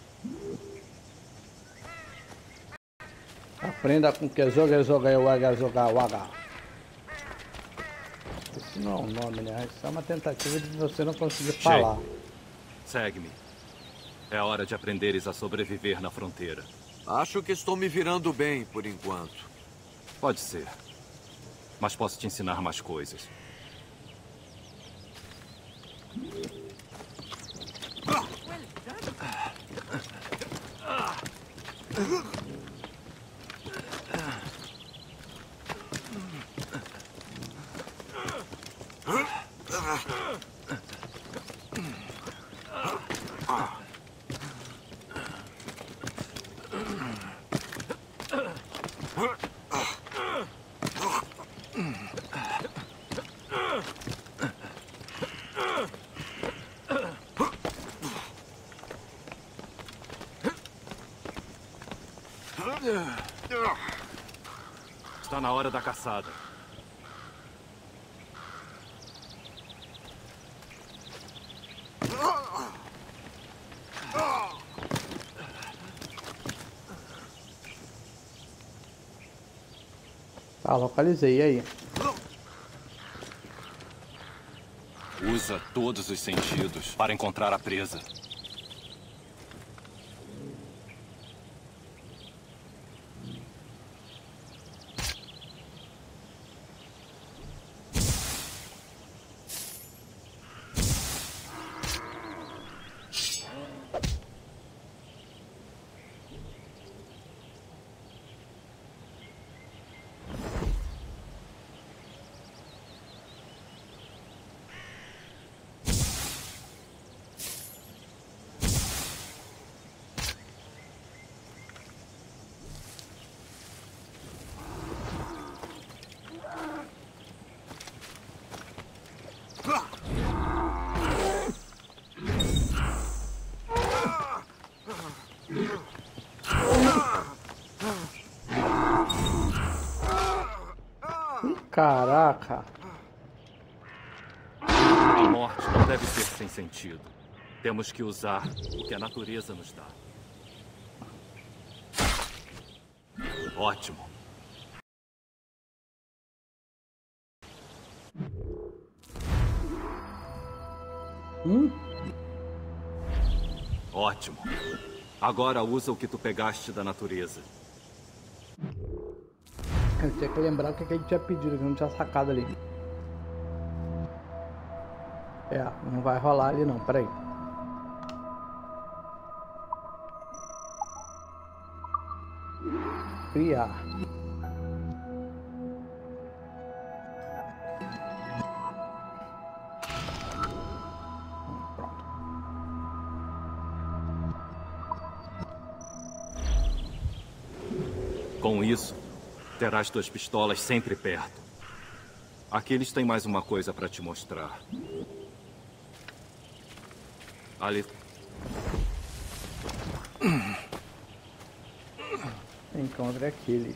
Aprenda com que joga, joga, waga, joga, waga. Não é um nome, né? Isso é uma tentativa de você não conseguir falar. Segue-me. É hora de aprenderes a sobreviver na fronteira. Acho que estou me virando bem por enquanto. Pode ser. Mas posso te ensinar mais coisas. Hora da caçada. Tá, localizei. Aí? Usa todos os sentidos para encontrar a presa. Caraca. A morte não deve ser sem sentido. Temos que usar o que a natureza nos dá. Ótimo. Hum? Ótimo. Agora usa o que tu pegaste da natureza. Eu tinha que lembrar o que que ele tinha pedido, que não tinha sacado ali. É, não vai rolar ali não, peraí. Criar. Terás tuas pistolas sempre perto. Aqui eles têm mais uma coisa para te mostrar. Ali. Encontre aqueles.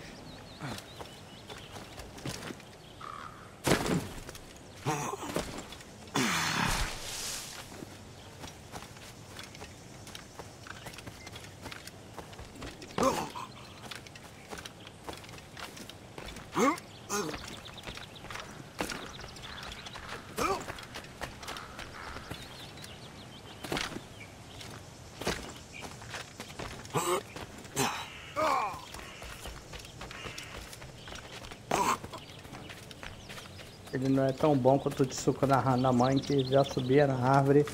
Ele não é tão bom quanto o de suco na, na mãe que já subia na árvore.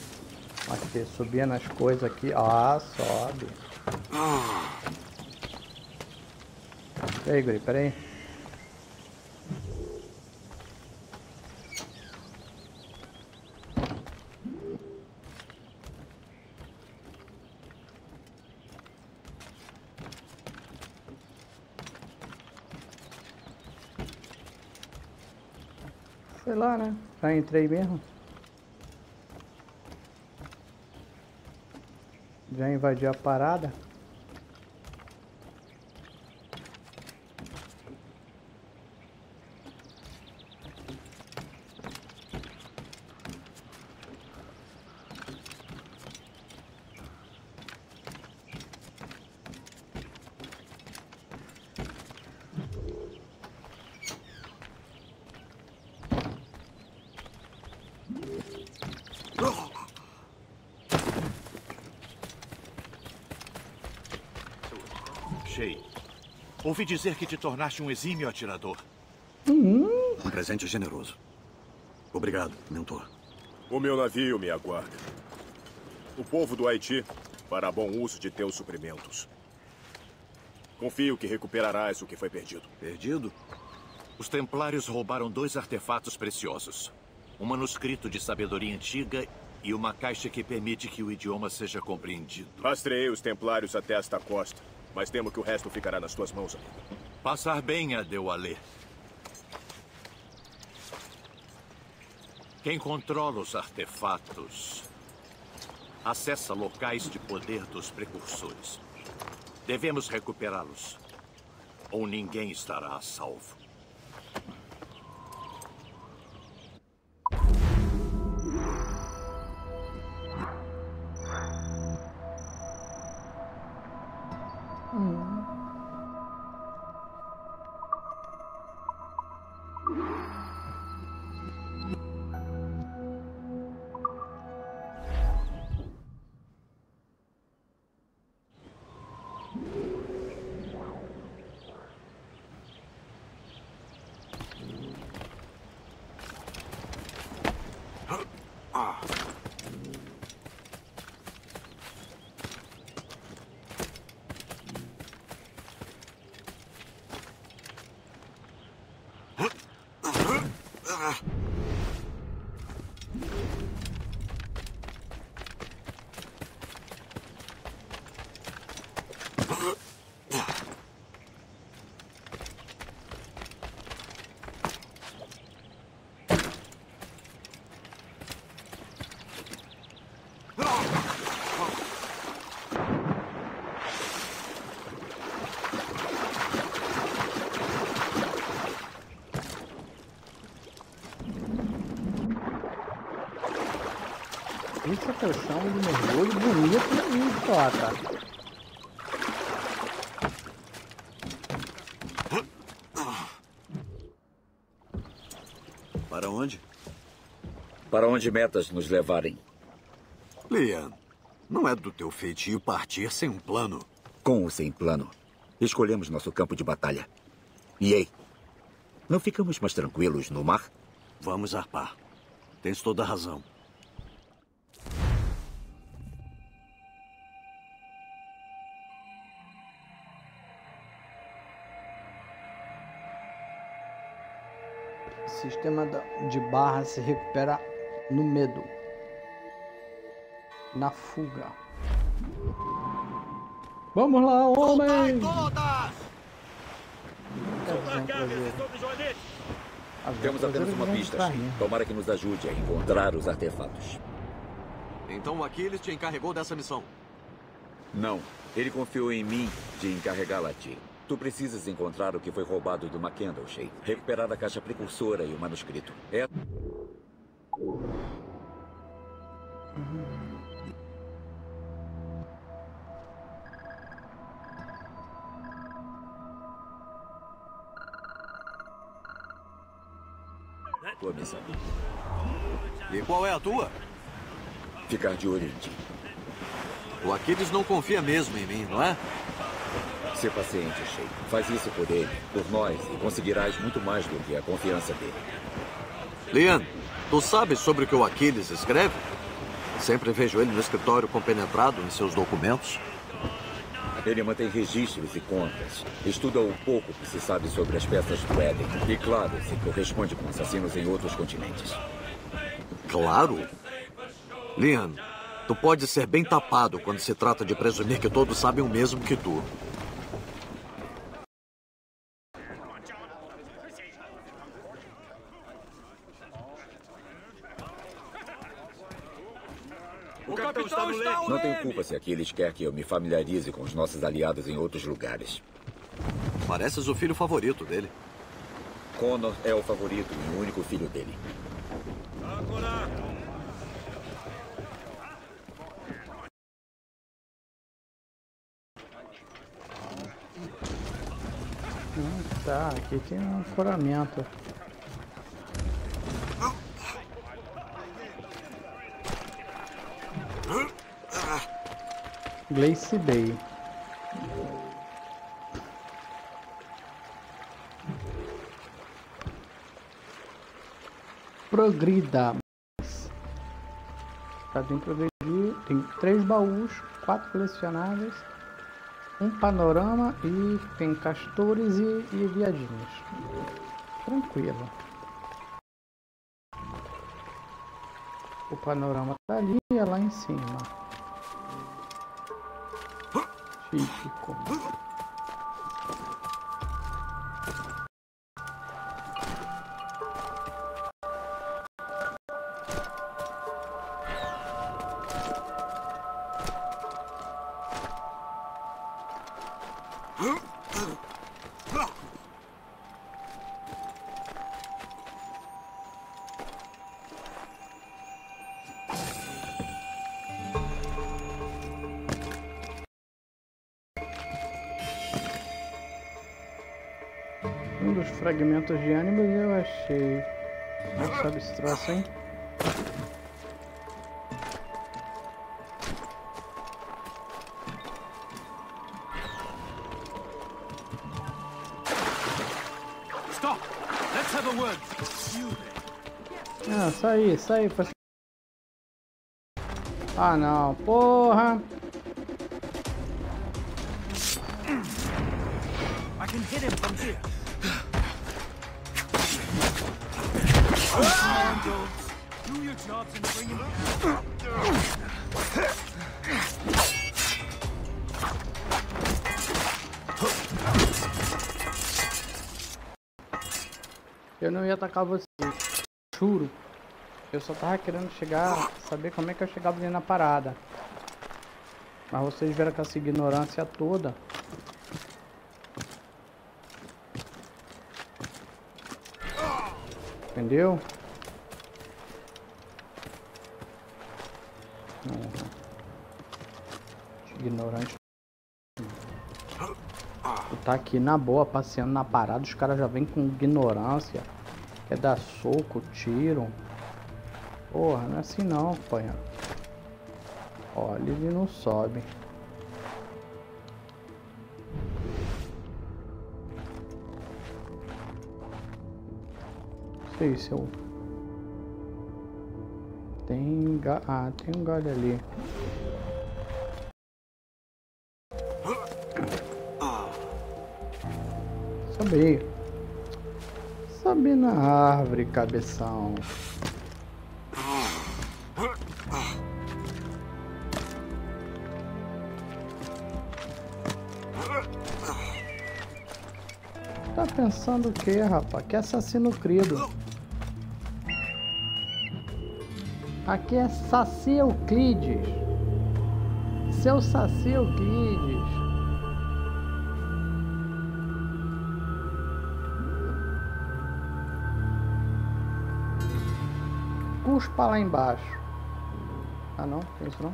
Aqui, subia nas coisas aqui. Ah, sobe. E aí, guri, peraí. Entrei mesmo? Já invadi a parada? Shay, ouvi dizer que te tornaste um exímio atirador. Um presente generoso. Obrigado, mentor. O meu navio me aguarda. O povo do Haiti fará bom uso de teus suprimentos. Confio que recuperarás o que foi perdido. Perdido? Os templários roubaram dois artefatos preciosos. Um manuscrito de sabedoria antiga e uma caixa que permite que o idioma seja compreendido. Rastreei os templários até esta costa, mas temo que o resto ficará nas tuas mãos, amigo. Passar bem, Adeualê. Quem controla os artefatos acessa locais de poder dos precursores. Devemos recuperá-los, ou ninguém estará a salvo. De mergulho bonito e toca. Para onde? Para onde metas nos levarem. Liam, não é do teu feitio partir sem um plano. Com ou sem plano, escolhemos nosso campo de batalha. E ei, não ficamos mais tranquilos no mar? Vamos arpar. Tens toda a razão. Barra se recupera no medo. Na fuga. Vamos lá, homem! Temos apenas uma pista. Tomara que nos ajude a encontrar os artefatos. Então o Aquiles te encarregou dessa missão. Não. Ele confiou em mim de encarregá-la a ti. Tu precisas encontrar o que foi roubado do McKendall, Shay. Recuperar a caixa precursora e o manuscrito. É... Tua missão. E qual é a tua? Ficar de olho em ti. O Aquiles não confia mesmo em mim, não é? Ser paciente, Shay. Faz isso por ele, por nós, e conseguirás muito mais do que a confiança dele. Liam, tu sabes sobre o que o Aquiles escreve? Sempre vejo ele no escritório compenetrado em seus documentos. Ele mantém registros e contas. Estuda o pouco que se sabe sobre as peças do Éden. E, claro, se corresponde com assassinos em outros continentes. Claro. Liam, tu pode ser bem tapado quando se trata de presumir que todos sabem o mesmo que tu. O, capitão, está leito. Não tenho culpa se Aquiles quer que eu me familiarize com os nossos aliados em outros lugares. Pareces o filho favorito dele. Connor é o favorito e o único filho dele. Tá, aqui tem um coramento. Glace Bay. Progrida. Para tem progredir, tem três baús, quatro colecionáveis, um panorama e tem castores e, e viadinhos. Tranquilo. O panorama tá ali e é lá em cima. Típico. Fragmentos de ânimos eu achei. Não sabe esse troço, hein? Stop! Let's have a word. Ah, sai, sai. Ah não, porra! I can hit him from here. Eu não ia atacar você. Juro. Eu só tava querendo chegar, saber como é que eu chegava ali na parada. Mas vocês viram com essa ignorância toda. Entendeu? Uhum. Ignorante. Tu tá aqui na boa, passeando na parada, os caras já vêm com ignorância. Quer dar soco, tiro. Porra, não é assim não, companheiro. Olha, ele não sobe. Sei se eu... Tem ga... Ah, tem um galho ali. Sobe. Sobe na árvore, cabeção. Tá pensando o que, rapaz? Que assassino crido. Aqui é Saci Euclides. Seu Saci Euclides. Cuspa lá embaixo. Ah não, isso não.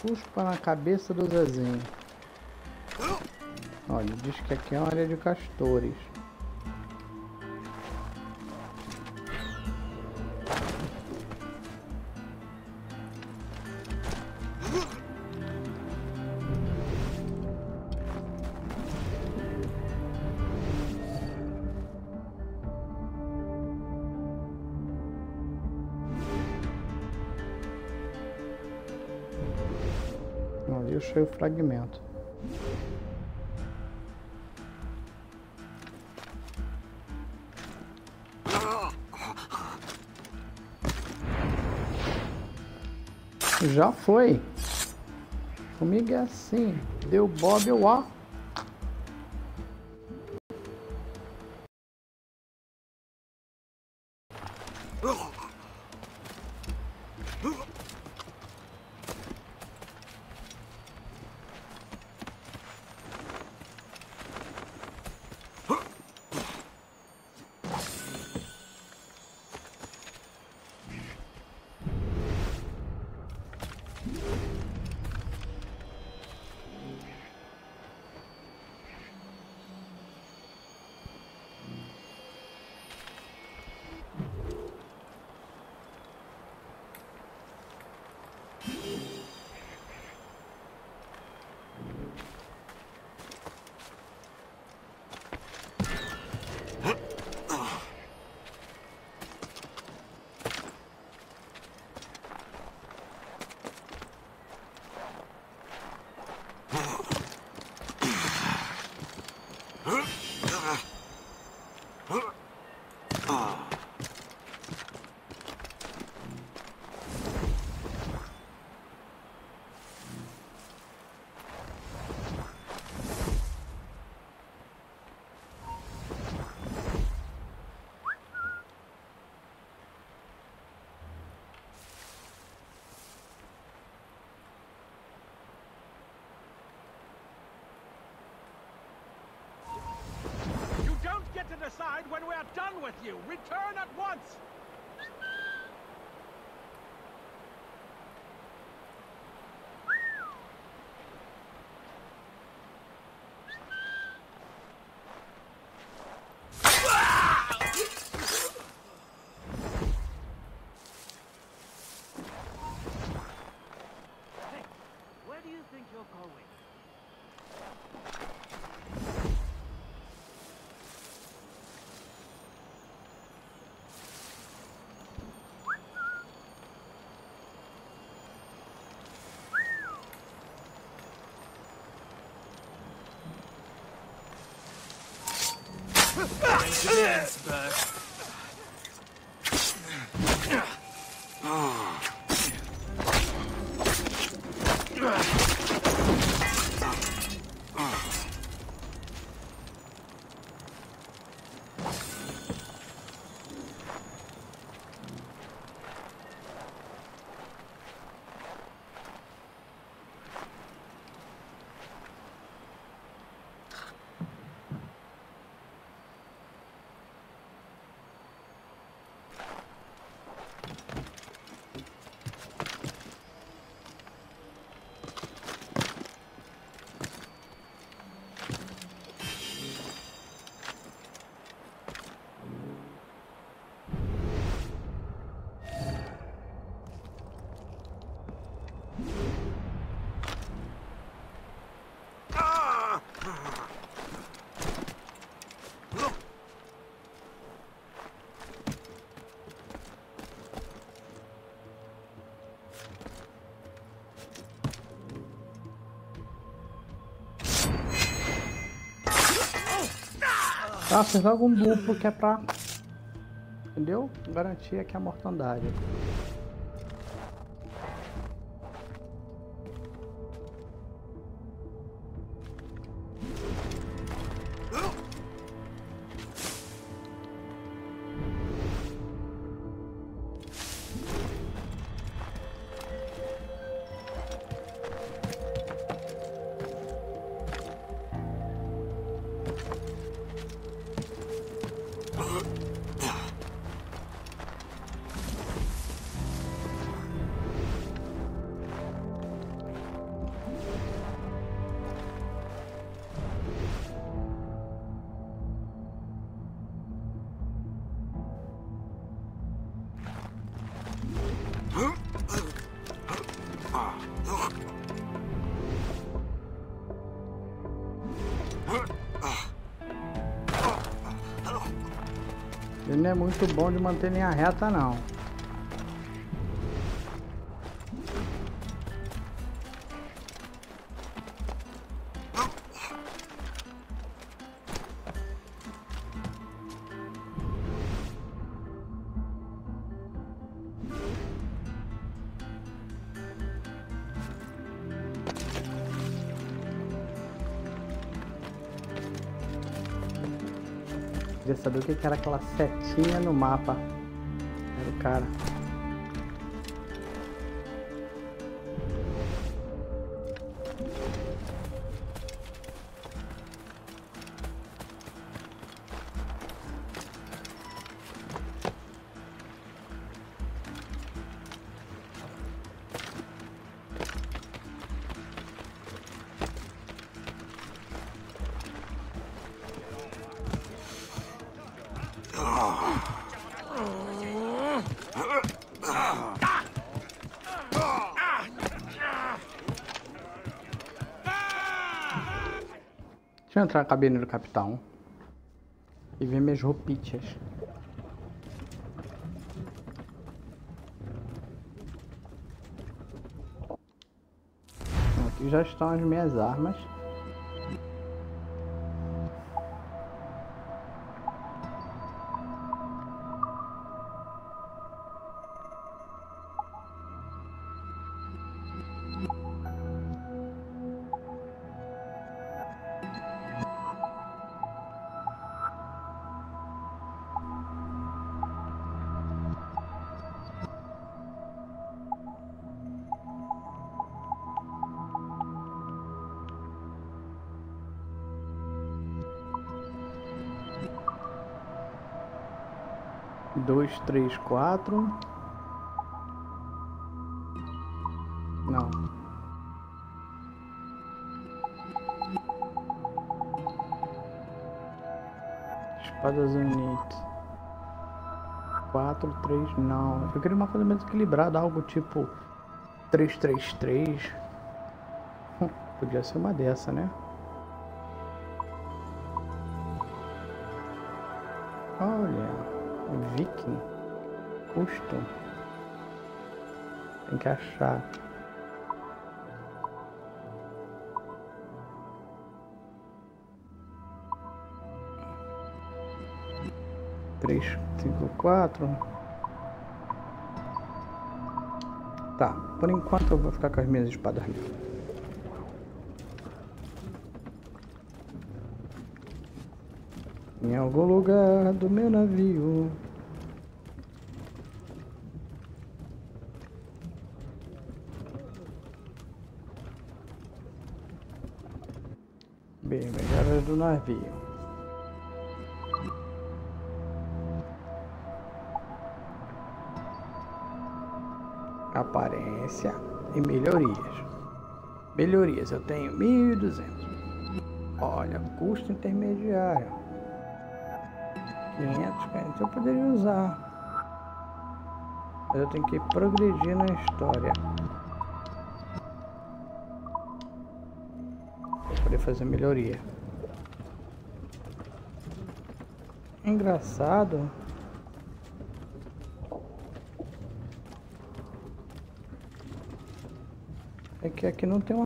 Cuspa na cabeça do Zezinho. Olha, diz que aqui é uma área de castores. Achei o fragmento. Já foi. Comigo é assim. Deu Bob eu ó. Vengeance, but... Tá, você joga um duplo que é pra. Entendeu? Garantir aqui a mortandade. Muito bom de manter linha reta, não. Saber o que era aquela setinha no mapa. Era o cara. Deixa eu entrar na cabine do capitão. E ver minhas roupitas. Aqui já estão as minhas armas. Três, quatro. Não. Espadas unidas. Quatro, três, não. Eu queria uma coisa mais equilibrada, algo tipo três, três, três. Podia ser uma dessa, né? Tem que achar. Três, cinco, quatro. Tá, por enquanto eu vou ficar com as minhas espadas ali. em algum lugar do meu navio. Bem, beijada do navio. Aparência e melhorias. Melhorias, eu tenho 1.200. Olha, custo intermediário. 500, 500 eu poderia usar. Mas eu tenho que progredir na história. Fazer melhoria. Engraçado. É que aqui não tem uma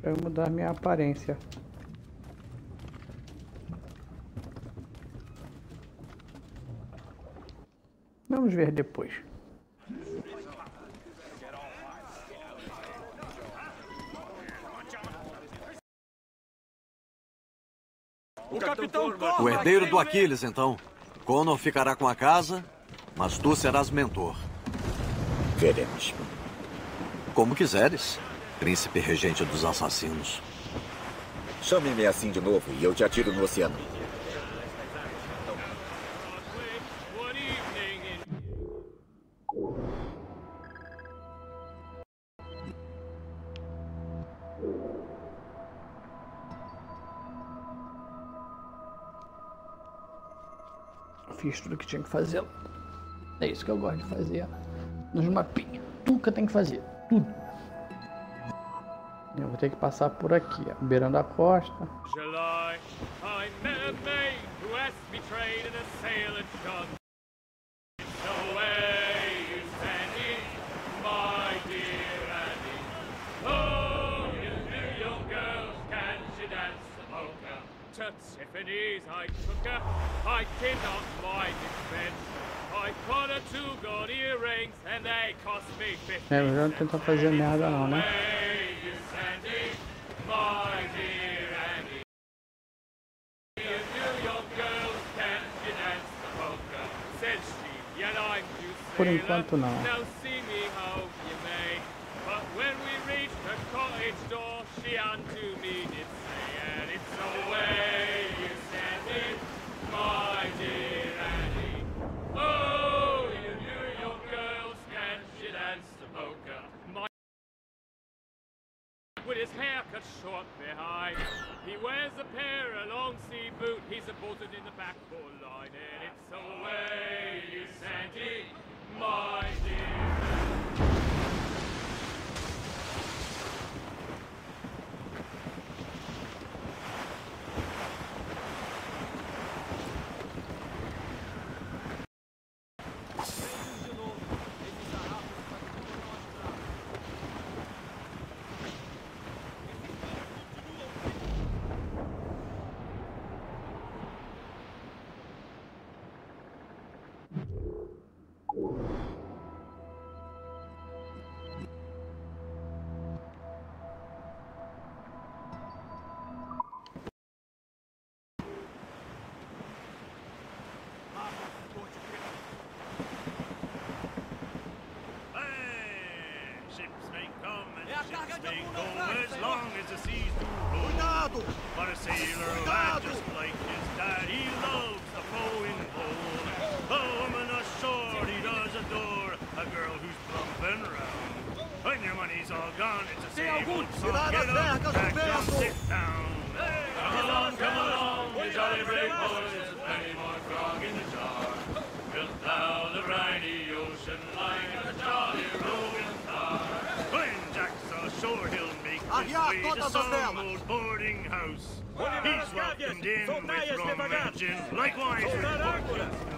para eu mudar minha aparência. Vamos ver depois. O capitão O herdeiro do Aquiles, então. Conor ficará com a casa, mas tu serás mentor. Veremos. Como quiseres. Príncipe regente dos assassinos. Chame-me assim de novo e eu te atiro no oceano. Fiz tudo que tinha que fazer. É isso que eu gosto de fazer. Nos mapinhas. Tudo que eu tenho que fazer. Tudo. Eu vou ter que passar por aqui, ó, beirando a costa. Annie. Oh, Tiffany's I took her, I cannot not mind expense. I bought a two gold earrings and they cost me 50 É, eu não tentar fazer merda não, né? Por enquanto não. Short behind. He wears a pair of long sea boot. He's bolted in the back a sailor lad just like his dad, he loves the flowing pole. A woman ashore he does adore, a girl who's plump and round. When your money's all gone, it's a Tem save algum old song. tirado Get up, back verbo? sit down. Come along, come along, you jolly brave boys, there's plenty more grog in the jar. We'll plow the briny ocean like a jolly rolling car. When Jack's ashore, he'll make his Arriar way to some old house. He's welcomed in with. Likewise,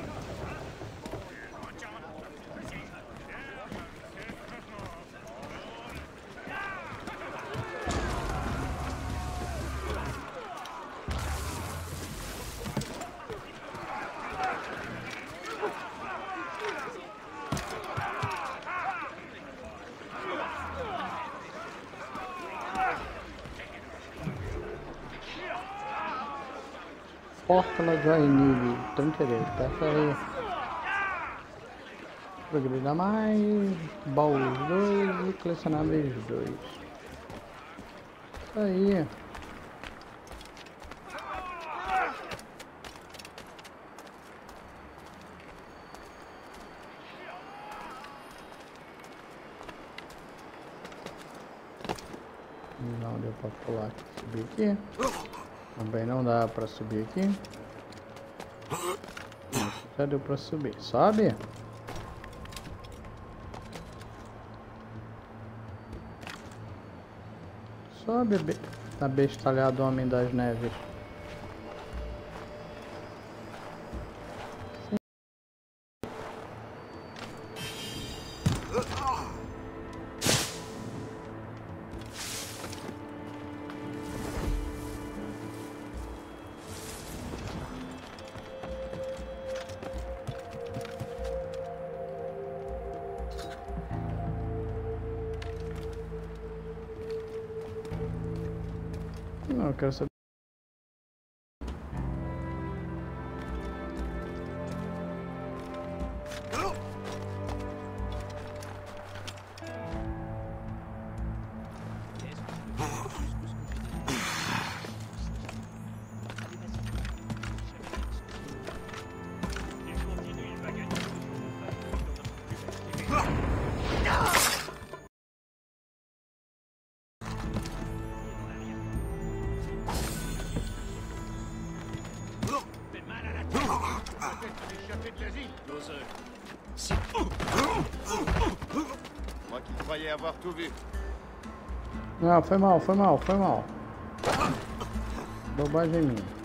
âncoras. Fórmula Joinville, trinqueiro, peça aí. Progredir mais, baús 2 e colecionáveis 2. Isso aí. Não deu pra pular aqui, subir aqui. Também não dá pra subir aqui. Já deu pra subir. Sobe. Sobe, be tá bestalhado homem das neves. Não, foi mal, foi mal, foi mal. Bobagem minha.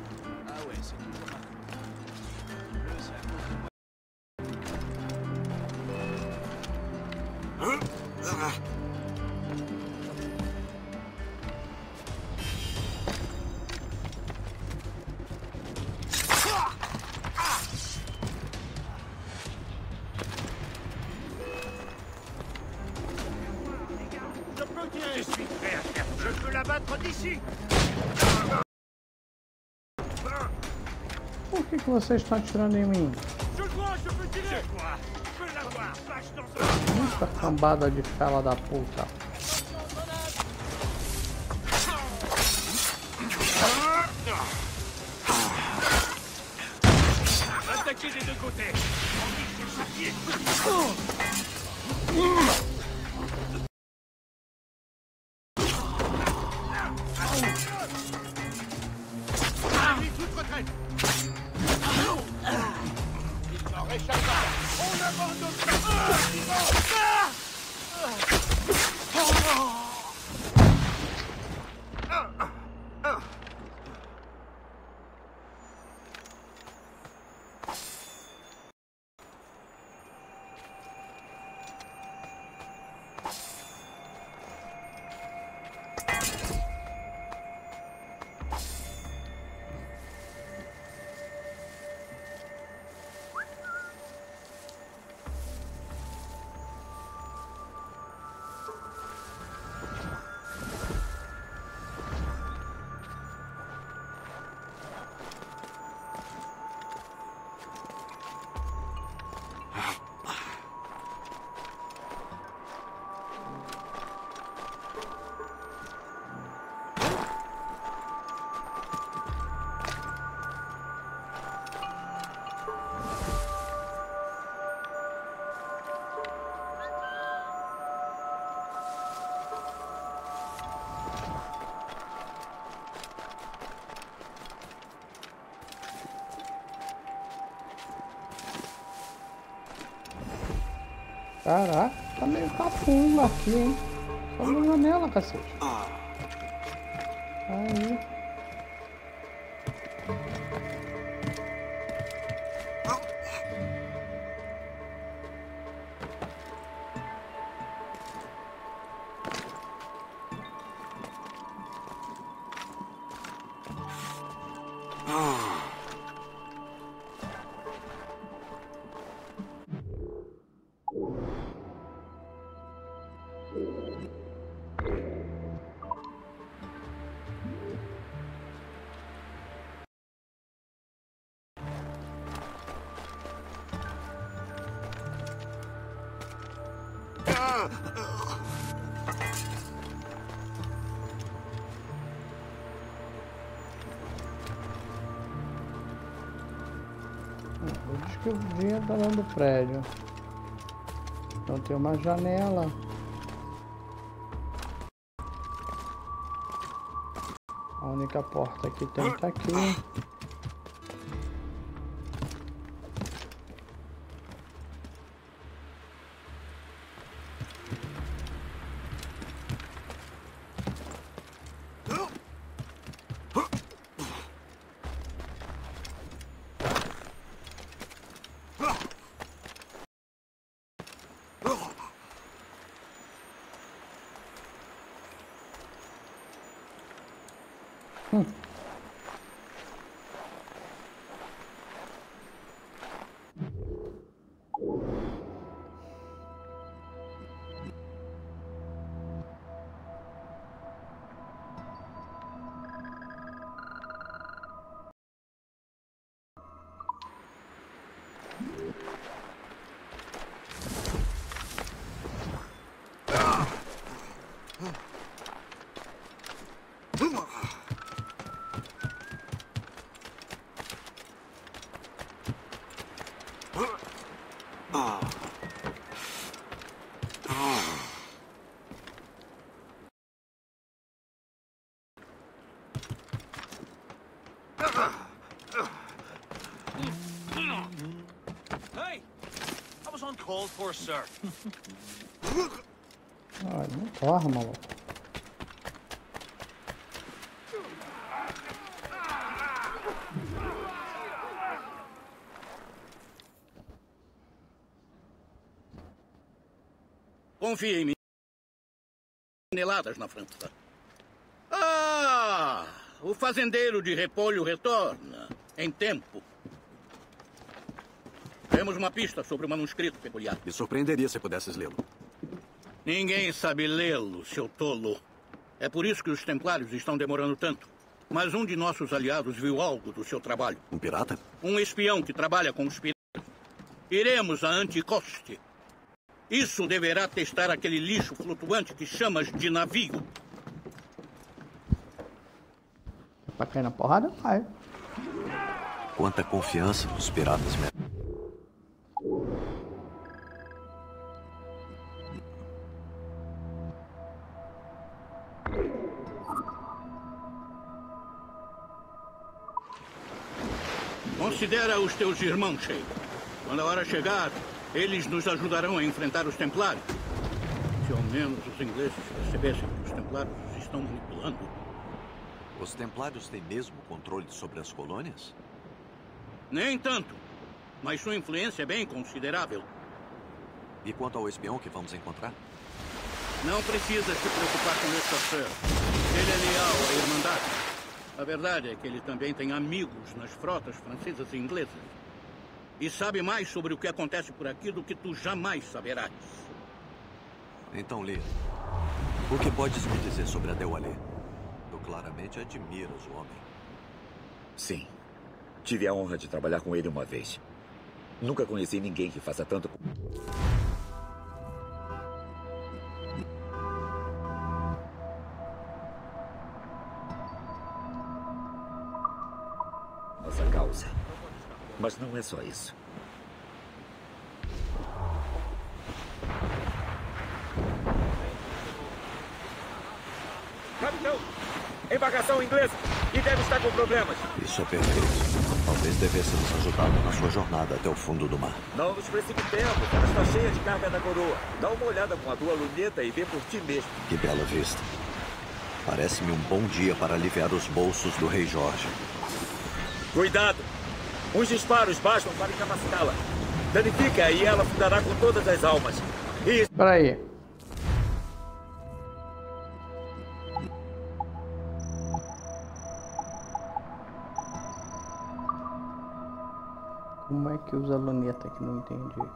Peux l'avoir. Flash dans un. Muita cambada de fela da puta. Caraca, tá meio capunga aqui, hein? Só uma janela, cacete. Aí. Lá do prédio. Então tem uma janela. A única porta que tem tá aqui. (laughs) Ai, não corre, maluco. Confia em mim. Neladas na França. Ah! O fazendeiro de repolho retorna. Em tempo. Temos uma pista sobre o manuscrito peculiar. Me surpreenderia se pudesses lê-lo. Ninguém sabe lê-lo, seu tolo. É por isso que os templários estão demorando tanto. Mas um de nossos aliados viu algo do seu trabalho. Um pirata? Um espião que trabalha com os piratas. Iremos a Anticoste. Isso deverá testar aquele lixo flutuante que chamas de navio. Pra cair na porrada, vai. Quanta confiança os piratas me... Considera os teus irmãos, Sheik. Quando a hora chegar, eles nos ajudarão a enfrentar os templários. Se ao menos os ingleses percebessem que os templários os estão manipulando. Os templários têm mesmo controle sobre as colônias? Nem tanto. Mas sua influência é bem considerável. E quanto ao espião que vamos encontrar? Não precisa se preocupar com esse Sir. Ele é leal à Irmandade. A verdade é que ele também tem amigos nas frotas francesas e inglesas. E sabe mais sobre o que acontece por aqui do que tu jamais saberás. Então, Lee, o que podes me dizer sobre Adewale? Tu claramente admiras o homem. Sim. Tive a honra de trabalhar com ele uma vez. Nunca conheci ninguém que faça tanto. Mas não é só isso. Capitão! Embarcação inglesa! E deve estar com problemas. Isso é perfeito. Talvez devêssemos ajudá-lo na sua jornada até o fundo do mar. Não nos precipitemos. Ela está cheia de carga da coroa. Dá uma olhada com a tua luneta e vê por ti mesmo. Que bela vista. Parece-me um bom dia para aliviar os bolsos do rei Jorge. Cuidado! Uns disparos bastam para incapacitá-la. Danifica e ela fundará com todas as almas. E... Peraí. Como é que usa a luneta que não entendi?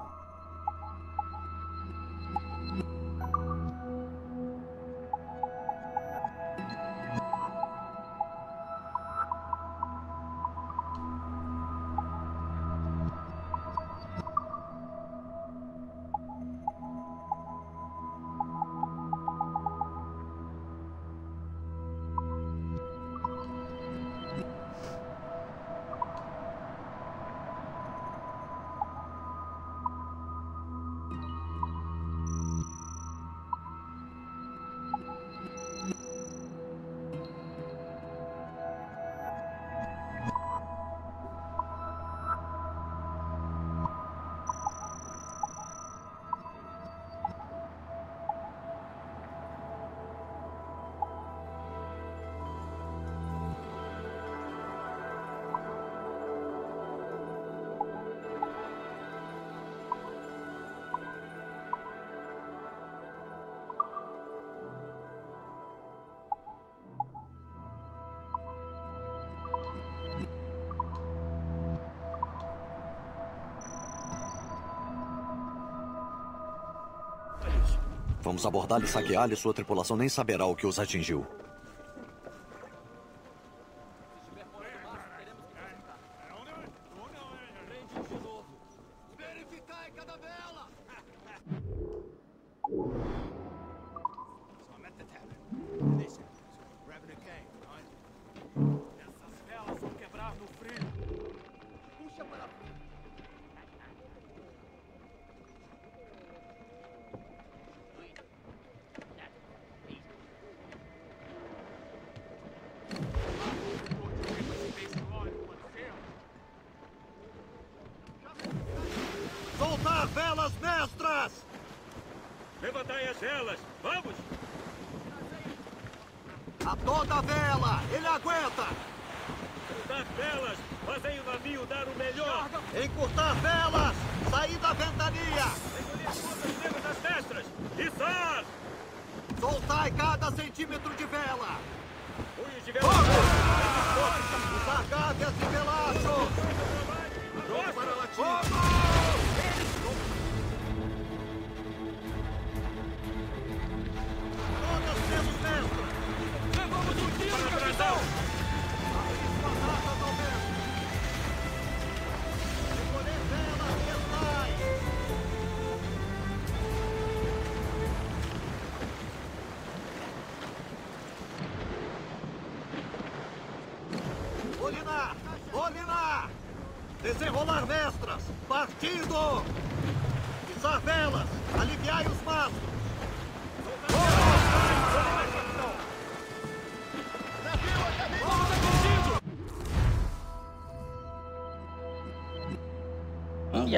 Vamos abordá-lo e saqueá-lo e sua tripulação nem saberá o que os atingiu.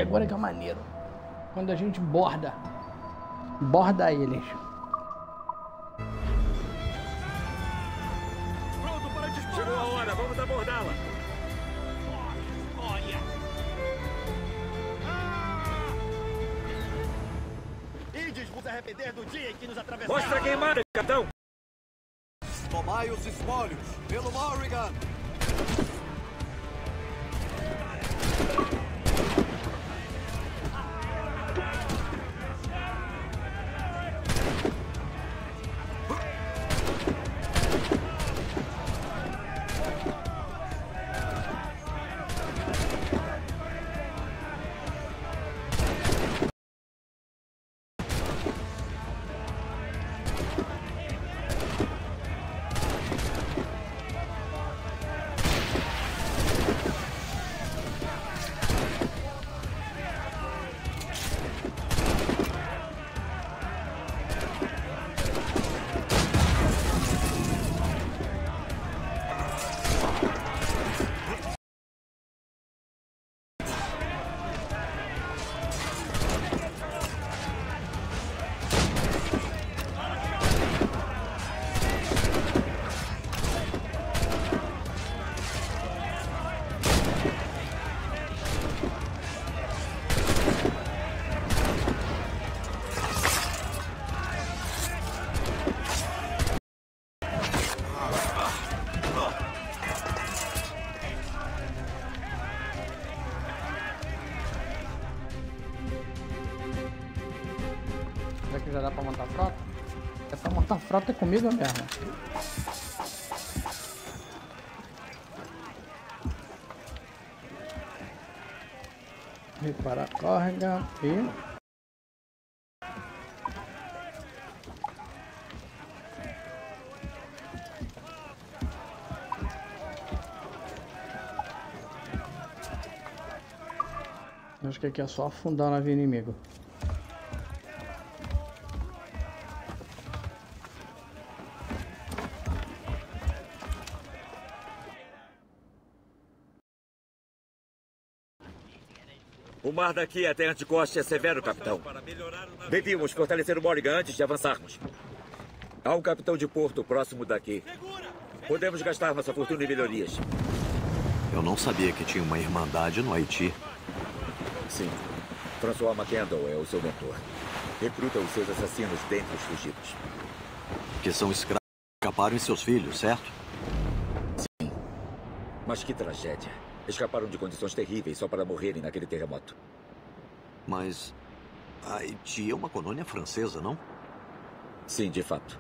Agora que é maneiro. Quando a gente borda. Borda eles. Pronto para disparar! Chegou a hora, vamos abordá-la! Olha! Ides vos arrepender do dia em que nos atravessaram! Mostra a queimada, capitão! Tomai os espólios, pelo Morrigan! Comigo mesmo. Reparar a carga e... Acho que aqui é só afundar o navio inimigo. O mar daqui até Anticoste é severo, capitão. Devíamos fortalecer o Morrigan antes de avançarmos. Há um capitão de porto próximo daqui. Podemos gastar nossa fortuna em melhorias. Eu não sabia que tinha uma irmandade no Haiti. Sim. François McKendall é o seu mentor. Recruta os seus assassinos dentre os fugidos. Que são escravos que escaparam em seus filhos, certo? Sim. Mas que tragédia. Escaparam de condições terríveis só para morrerem naquele terremoto. Mas Haiti é uma colônia francesa, não? Sim, de fato.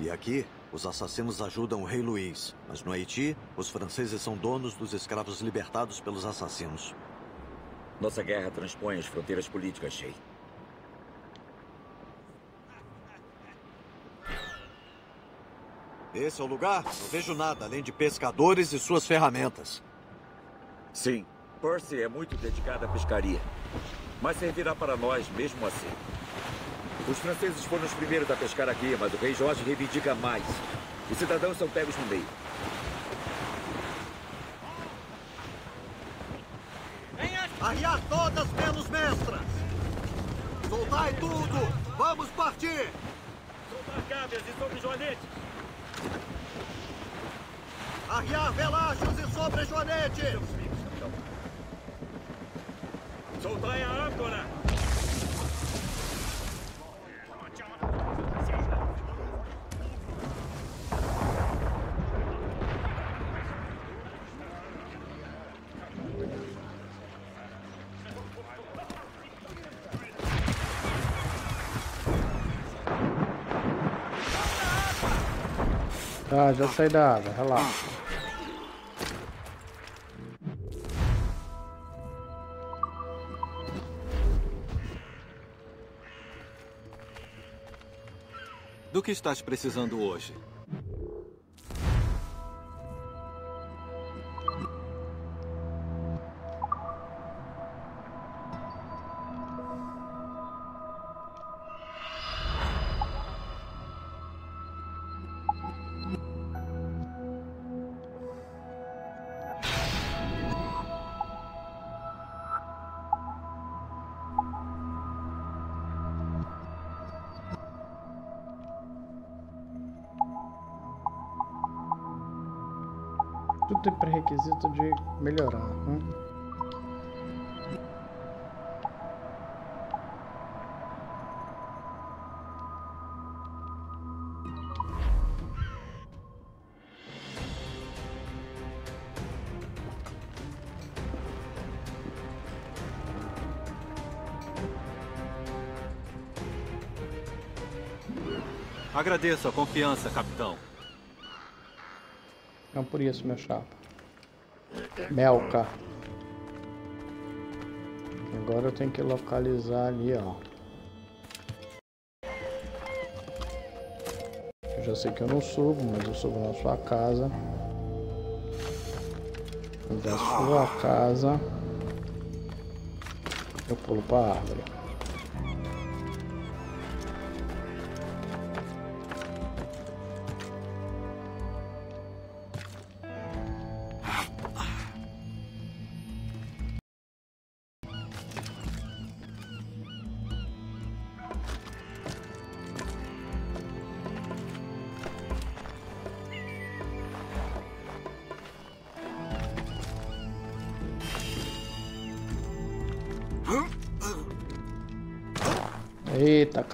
E aqui, os assassinos ajudam o rei Luís. Mas no Haiti, os franceses são donos dos escravos libertados pelos assassinos. Nossa guerra transpõe as fronteiras políticas, Shea. Esse é o lugar? Não vejo nada além de pescadores e suas ferramentas. Sim. Percy é muito dedicado à pescaria. Mas servirá para nós mesmo assim. Os franceses foram os primeiros a pescar aqui, mas o rei Jorge reivindica mais. Os cidadãos são pegos no meio. Arriar todas menos mestras! Soltai tudo! Vamos partir! Soltar cabras e sobre joanetes! Arriar velachos e sobre joanetes! Soltai a âncora! Tá, já saí da água, relaxa. Do que estás precisando hoje? Tudo tem pré-requisito de melhorar, né? Agradeço a confiança, capitão. Não por isso, meu chapa. Melka. Agora eu tenho que localizar ali, ó. Eu já sei que eu não subo, mas eu subo na sua casa. Da sua casa. Eu pulo pra árvore.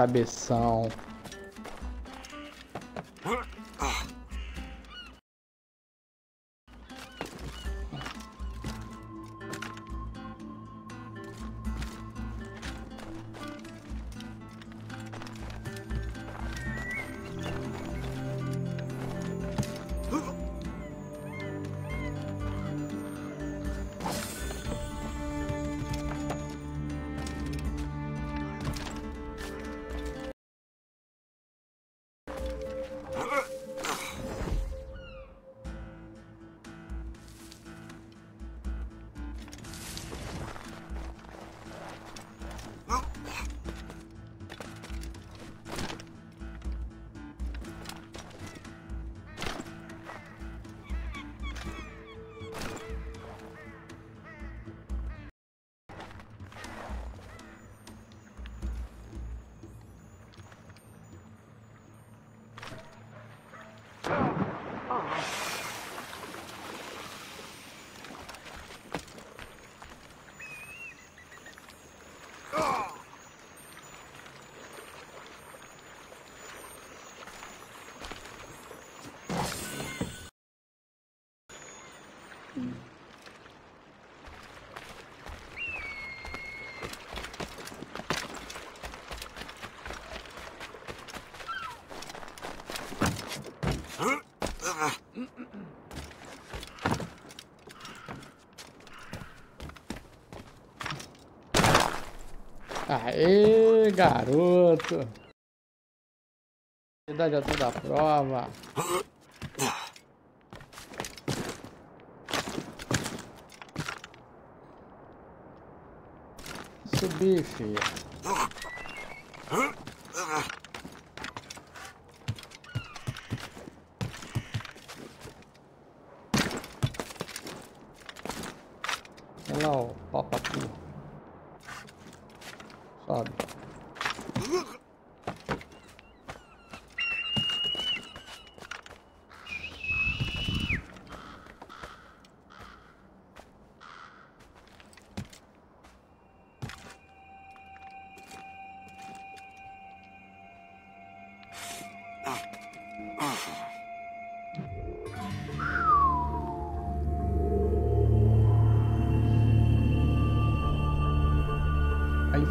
Cabeção. Garoto! Idade toda a prova. Subir, filha.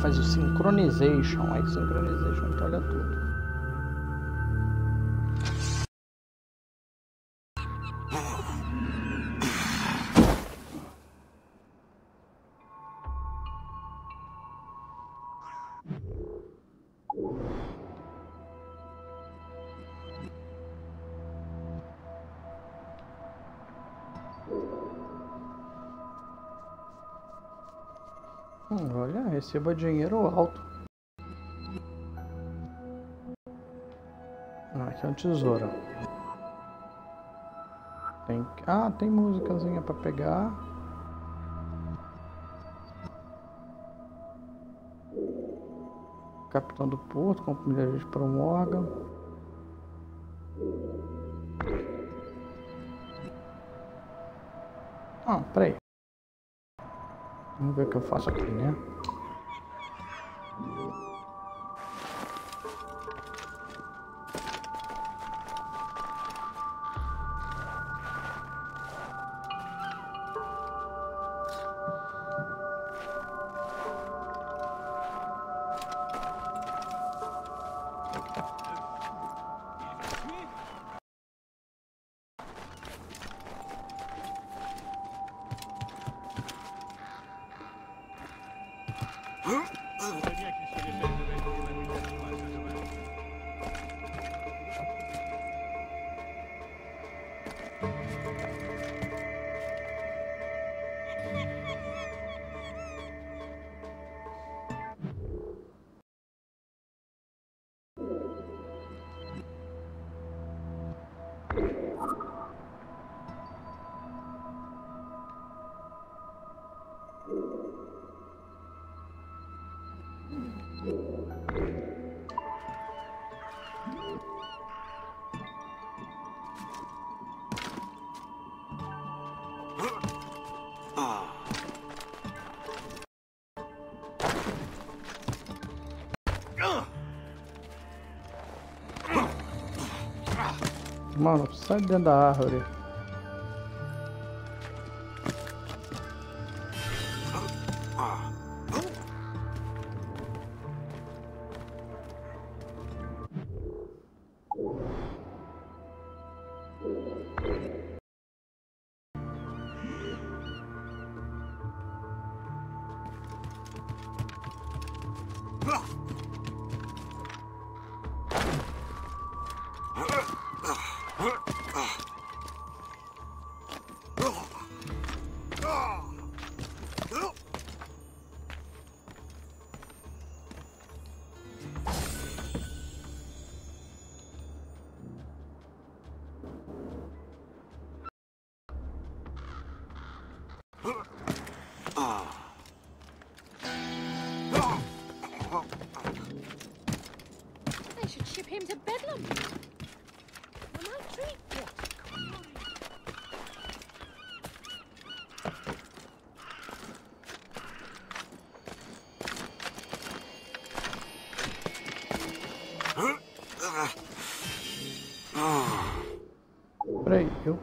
Faz o synchronization. Aí synchronization tu olha tudo. Olha, receba dinheiro alto. Ah, aqui é um tesouro. Tem... Ah, tem músicazinha pra pegar. Capitão do Porto, companheiro para o Morgan. Ah, peraí. Vamos ver o que eu faço aqui, né? Sai de dentro da árvore.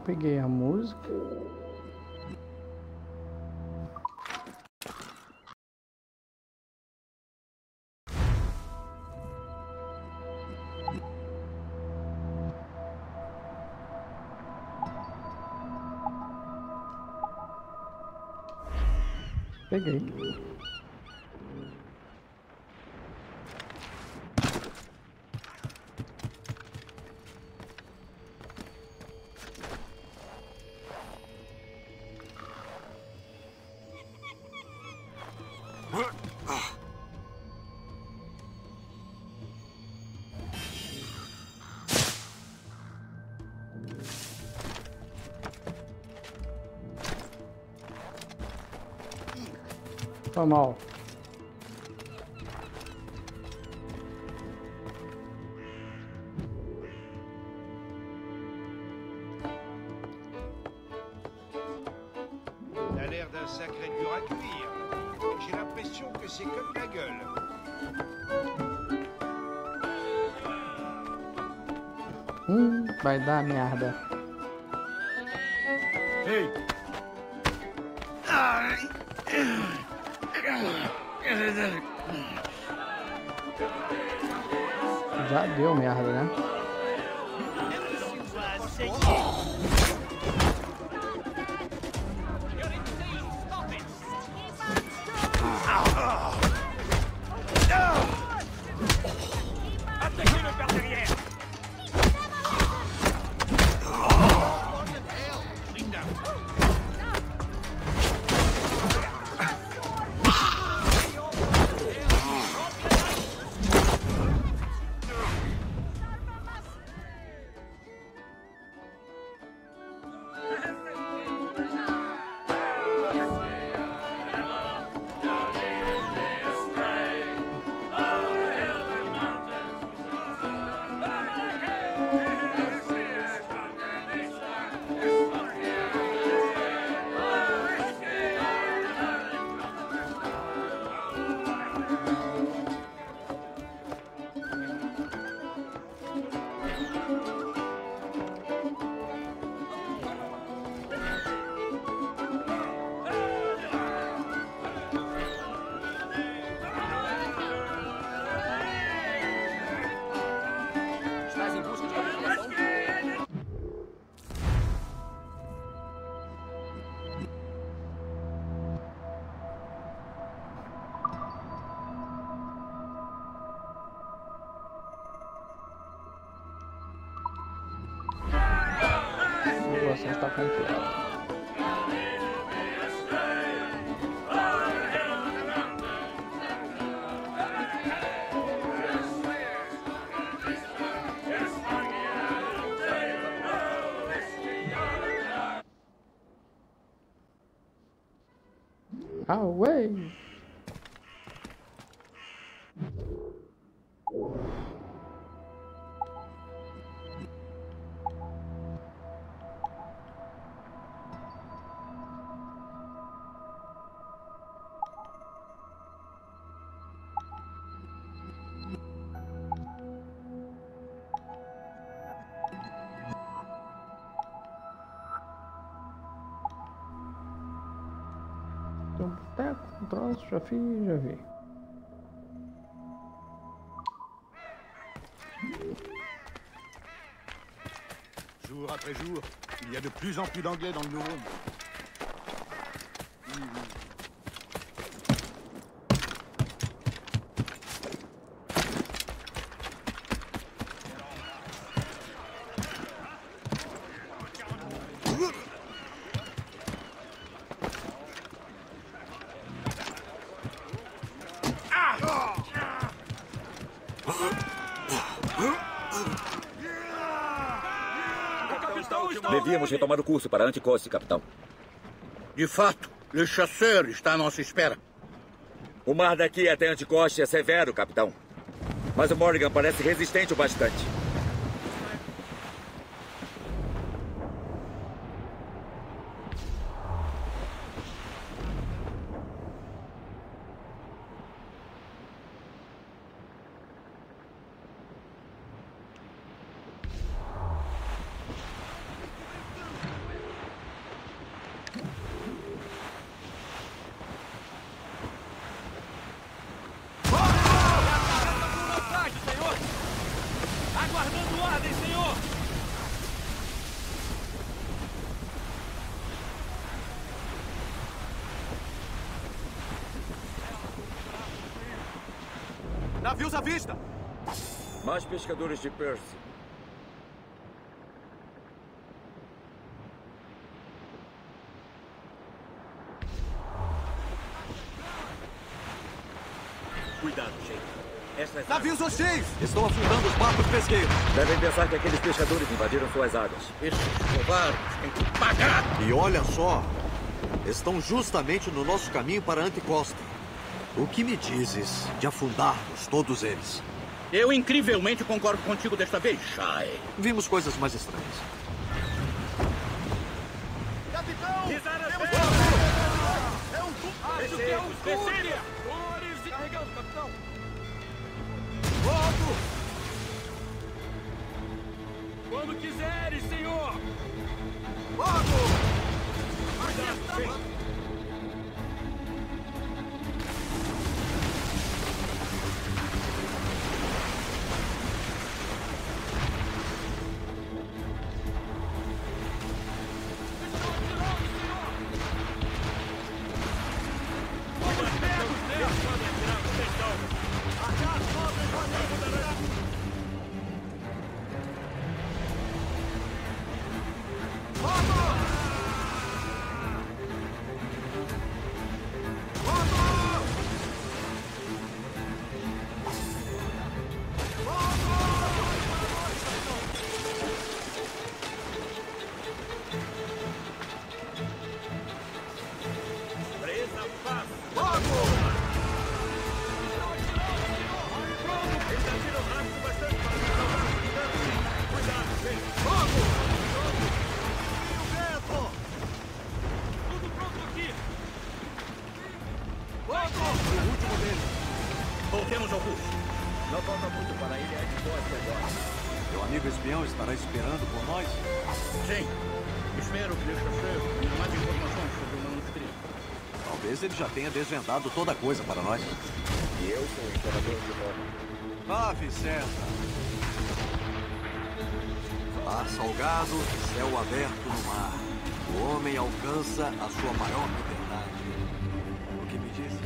Peguei a música. Peguei. Ta gueule. Hum, vai dar merda. Ei! Já deu merda, né? Oh, Away! Já vi. Jour après jour, il y a de plus en plus d'anglais dans le nouveau. Devíamos retomar o curso para Anticoste, capitão. De fato, Le Chasseur está à nossa espera. O mar daqui até Anticoste é severo, capitão. Mas o Morrigan parece resistente o bastante. Naufrágio, senhor! Aguardando ordem, senhor! Navios à vista! Mais pescadores de Percy. Cuidado, Jake. Essas Navios hostis! Estão afundando os barcos pesqueiros. Devem pensar que aqueles pescadores invadiram suas águas. Esses covardes têm que pagar! E olha só, estão justamente no nosso caminho para Anticosta. O que me dizes de afundarmos todos eles? Eu incrivelmente concordo contigo desta vez, Shai. Vimos coisas mais estranhas. Capitão! Temos É um que é um e... Carregando, capitão! Quando quiseres, senhor! Fogo! Cuidado, Presa já tenha desvendado toda a coisa para nós. E eu sou o imperador de Roma. Ave César! Mar salgado, céu aberto no mar. O homem alcança a sua maior liberdade. O que me dizes?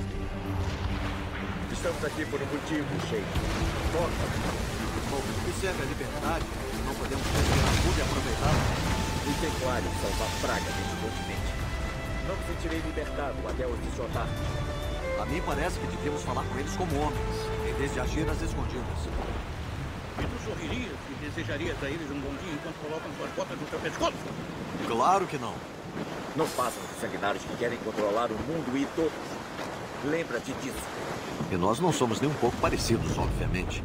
Estamos aqui por um motivo, Sheik. Força. Bom, o que serve a liberdade não podemos respirar tudo e aproveitá-la? Os templários são uma praga neste continente. Sentirei libertado até os desordar. A mim parece que devíamos falar com eles como homens, em vez de agir às escondidas. E tu sorririas e desejarias a eles um bom dia enquanto colocam suas botas no teu pescoço? Claro que não. Não façam os sanguinários que querem controlar o mundo e todos. Lembra-te disso. E nós não somos nem um pouco parecidos, obviamente.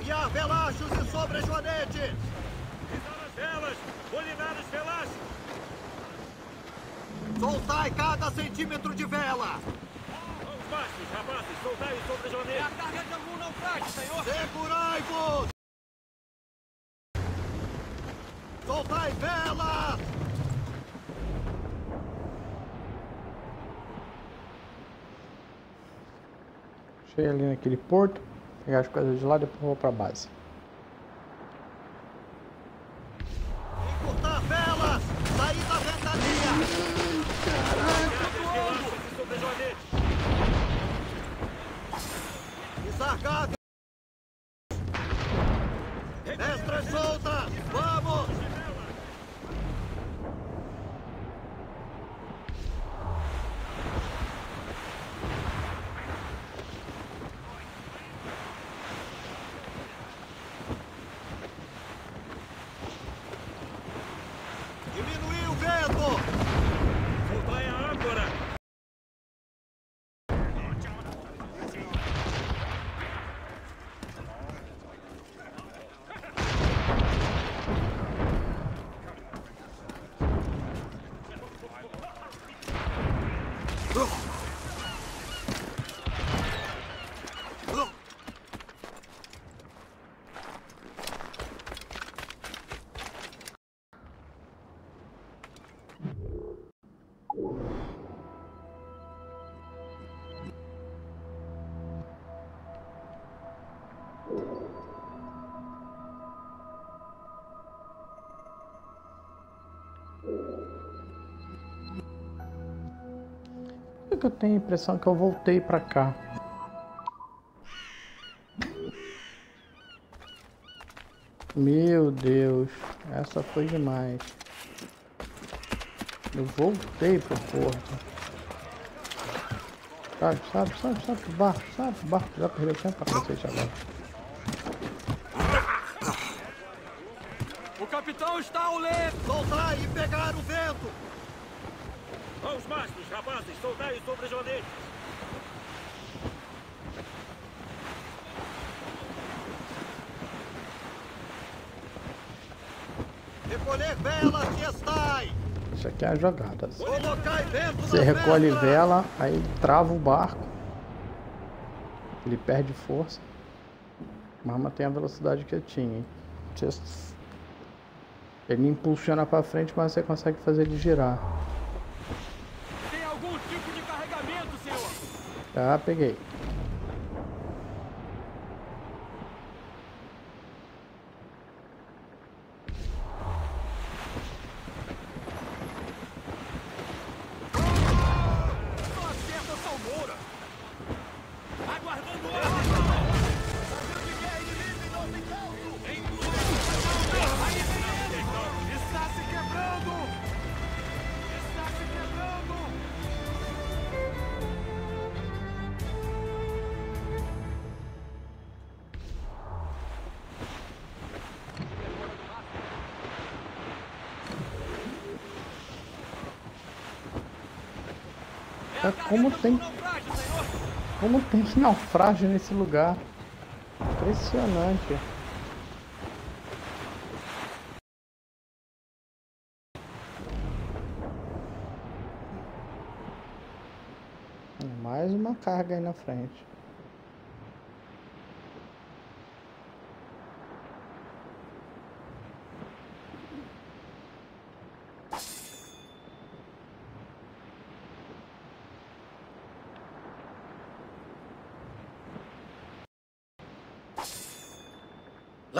Arriar velachos e sobrejoanetes! Pisar as velas! Bolinar os velachos! Soltai cada centímetro de vela! Aos mastros, rapazes! Soltai os sobrejoanetes! É a carga de algum naufrágio, senhor! Segurai-vos! Soltai vela! Cheguei ali naquele porto, pegar as coisas de lá depois vou pra base. Tenho a impressão que eu voltei pra cá? Meu Deus, essa foi demais. Eu voltei pro porto. Sabe, sabe, sabe, sabe pro barco, sabe pro barco. Já perdeu tempo pra cacete agora. O capitão está ao leme! Soltai e pegar o vento! Aos mastros, rapazes! Soltai os sobrejoanetes! Recolher velas e estai! Isso aqui é a jogada. Você recolhe vela, aí trava o barco. Ele perde força. Mas mantém a velocidade que eu tinha. Ele impulsiona pra frente, mas você consegue fazer ele girar. Tem algum tipo de carregamento, senhor? Já peguei. Tem. Como tem naufrágio nesse lugar. Impressionante. Mais uma carga aí na frente.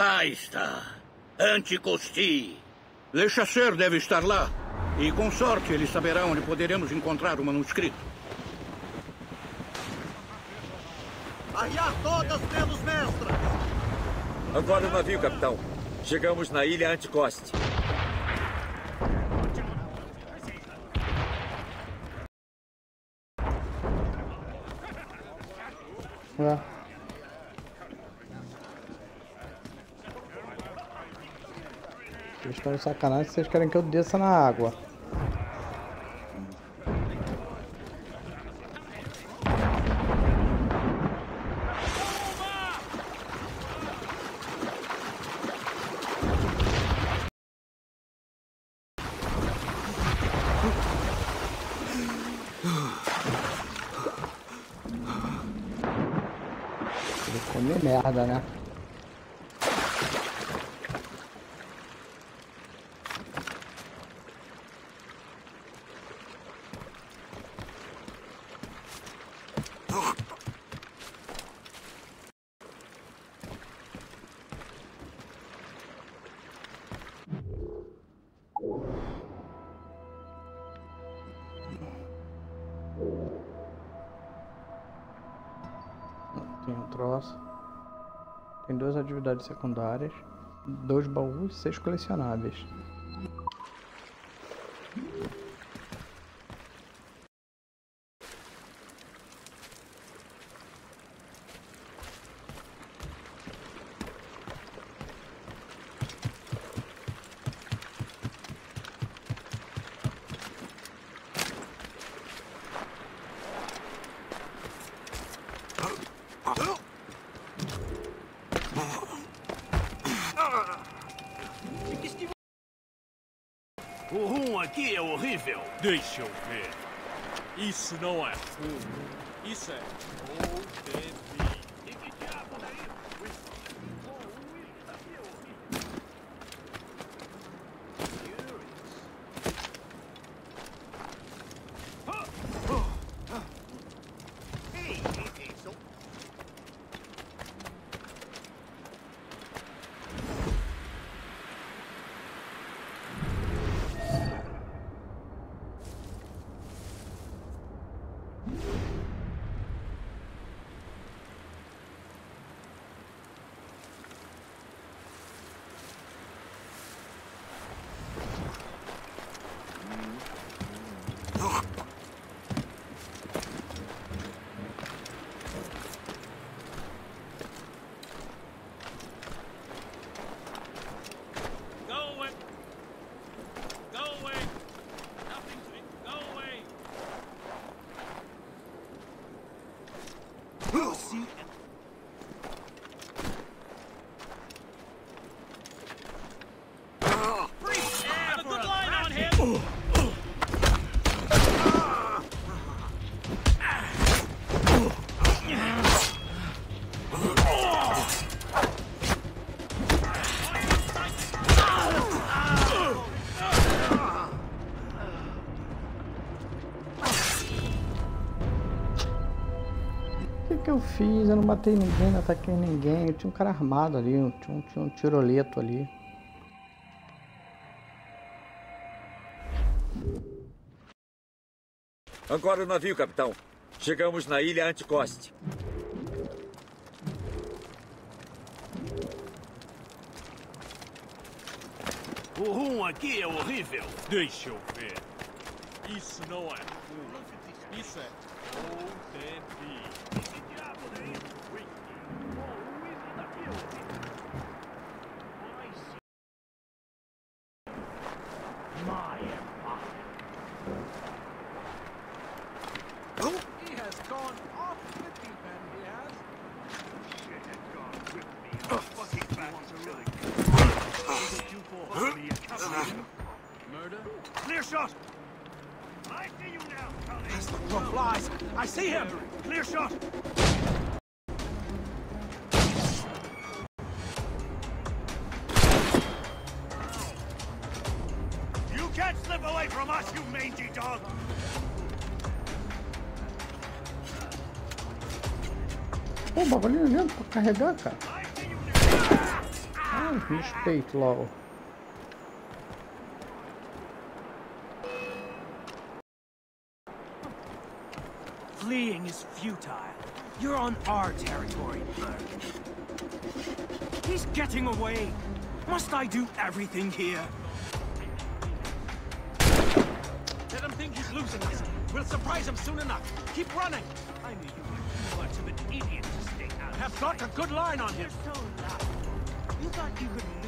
Lá está. Anticosti. Le Chasseur deve estar lá. E com sorte ele saberá onde poderemos encontrar o manuscrito. Arriar todas menos mestras! Agora o navio, capitão. Chegamos na ilha Anticoste. É. Vocês estão de sacanagem, vocês querem que eu desça na água. Atividades secundárias. Dois baús e seis colecionáveis. O rum aqui é horrível. Deixa eu ver. Isso não é fumo. Isso é ODB. E que diabo é isso? Go away. Go away. Nothing to it. Go away. Pussy. Have a good line on him. O que, que eu fiz? Eu não matei ninguém, não ataquei ninguém. Eu tinha um cara armado ali, eu tinha um, tinha um tiroleto ali. Agora o navio, capitão. Chegamos na ilha Anticoste. O rum aqui é horrível. Deixa eu ver. Isso não é carregar, cara. Ah, respeito logo. Fleeing is futile. You're on our territory. He's getting away. Must I do everything here? Let him think he's losing us. We'll surprise him soon enough. Keep running. Got a good line on him. You're so loud. You thought you could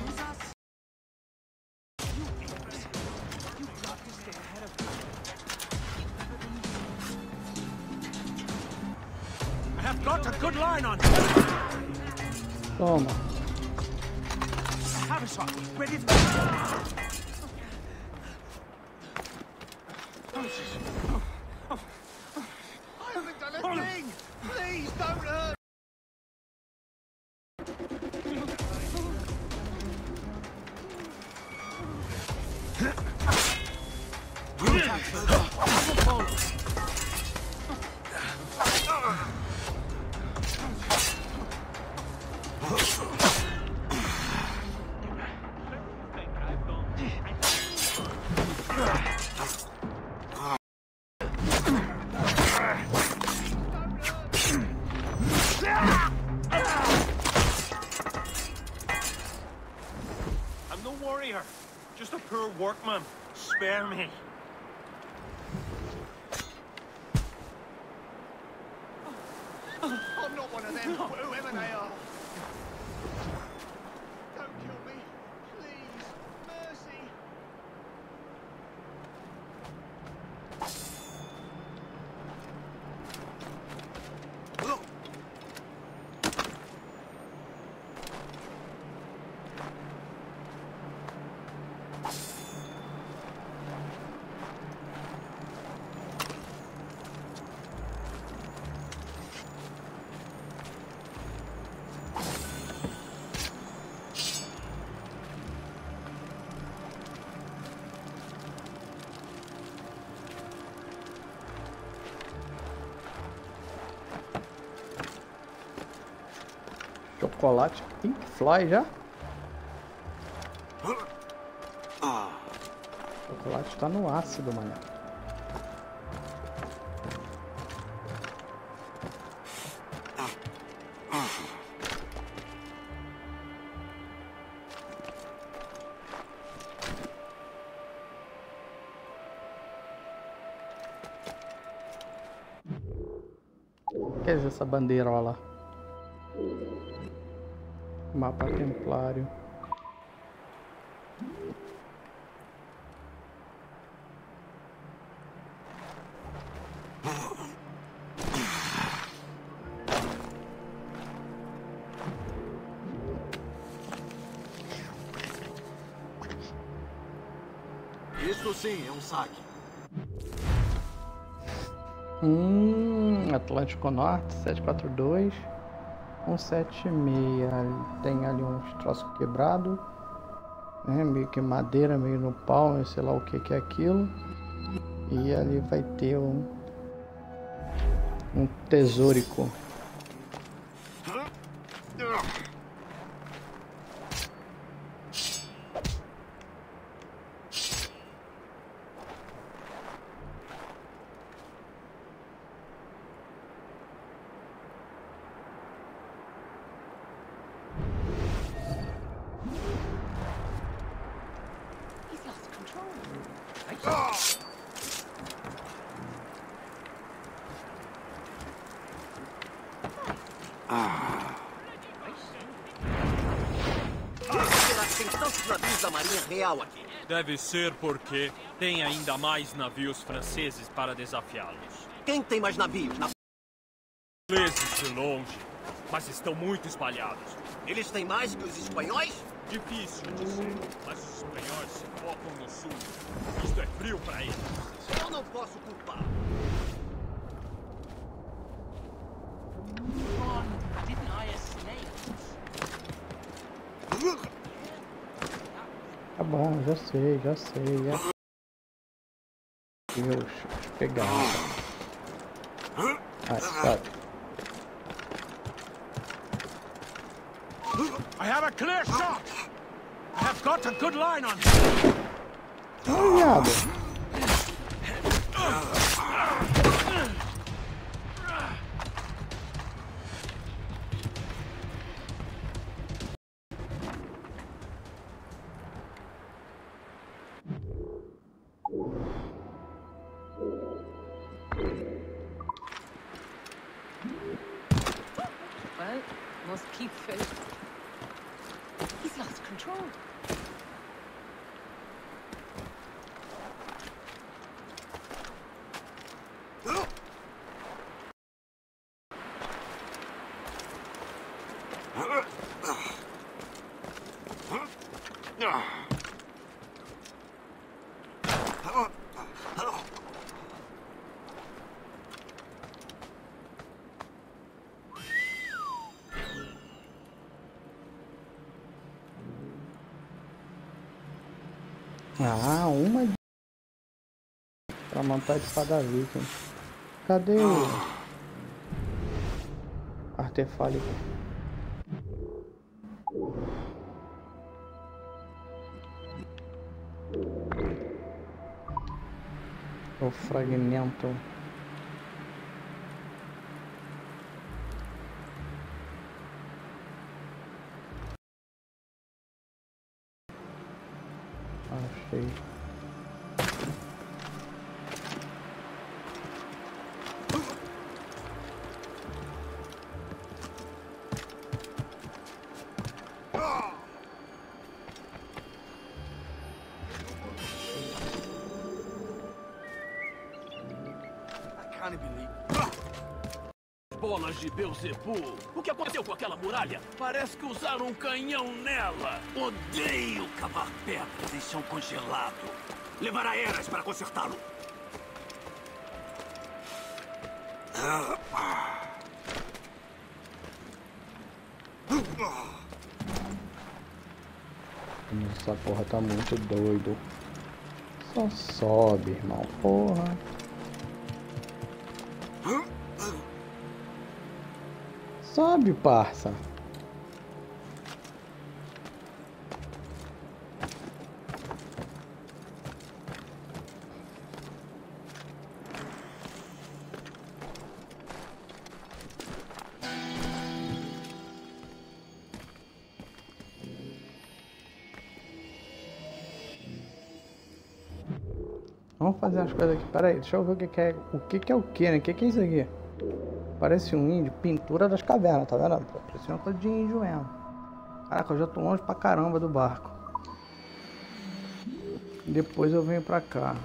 Chocolate Pink Fly já? Chocolate tá no ácido, mano. O que é essa bandeirola? Mapa templário. Isso sim é um saque. Hum, Atlântico Norte, 742. 176. Tem ali uns troços quebrados. Né? Meio que madeira, meio no pau, sei lá o que, que é aquilo. E ali vai ter um, um tesourico. He's lost control. Será que tem tantos navios da Marinha Real aqui? Deve ser porque tem ainda mais navios franceses para desafiá-los. Quem tem mais navios? Na... Ingleses de longe, mas estão muito espalhados. Eles têm mais que os espanhóis? Difícil dizer, mas os espanhóis se focam no sul. Isto é frio para eles. Eu não posso culpar. Já sei, já sei. Já... Deixa eu pegar. Ah. I have a clear shot! I have got a good line on him! Uma. de- Pra montar a espada viking. Cadê o artefálico? O fragmento. Bolas de Beelzebub! O que aconteceu com aquela muralha? Parece que usaram um canhão nela! Odeio cavar pedras em chão congelado! Levará eras para consertá-lo. Essa porra tá muito doido. Só sobe, irmão. Porra. Sobe, parça. Vamos fazer as coisas aqui. Pera aí, deixa eu ver o que, que é. O que, que é o que, né? O que, que é isso aqui? Parece um índio. Pintura das cavernas, tá vendo? Parece uma coisa de índio mesmo. Caraca, eu já tô longe pra caramba do barco. Depois eu venho pra cá.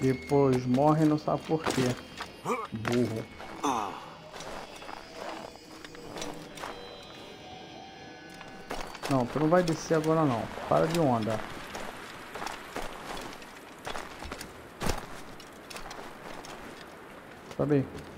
Depois morre não sabe por quê. Burro. Não, tu não vai descer agora não. Para de onda. Sobe aí.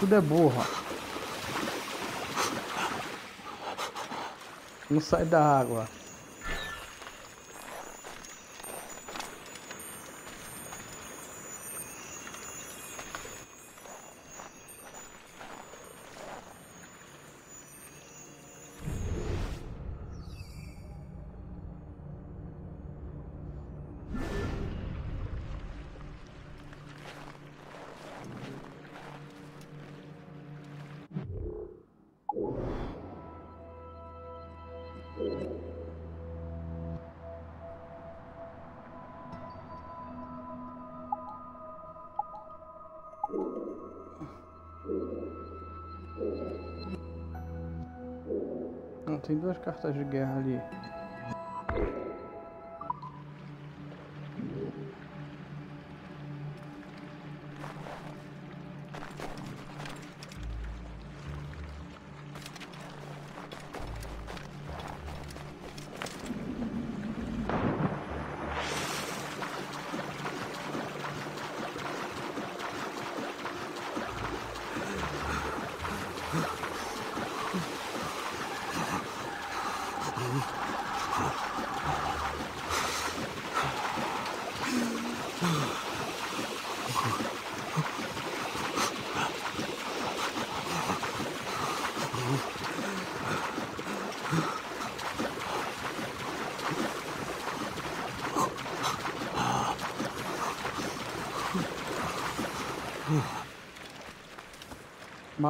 Tudo, é burro. Não sai da água. Duas cartas de guerra ali.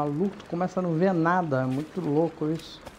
Maluco, tu começa a não ver nada. É muito louco isso.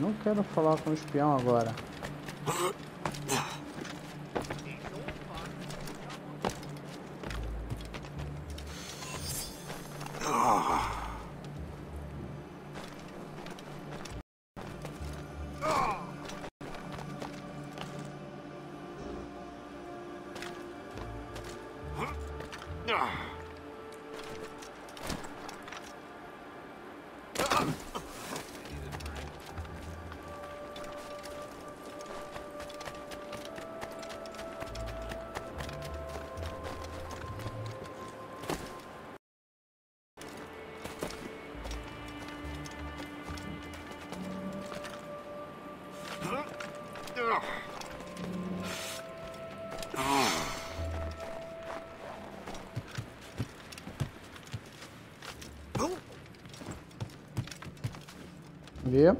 Não quero falar com o espião agora. Vê?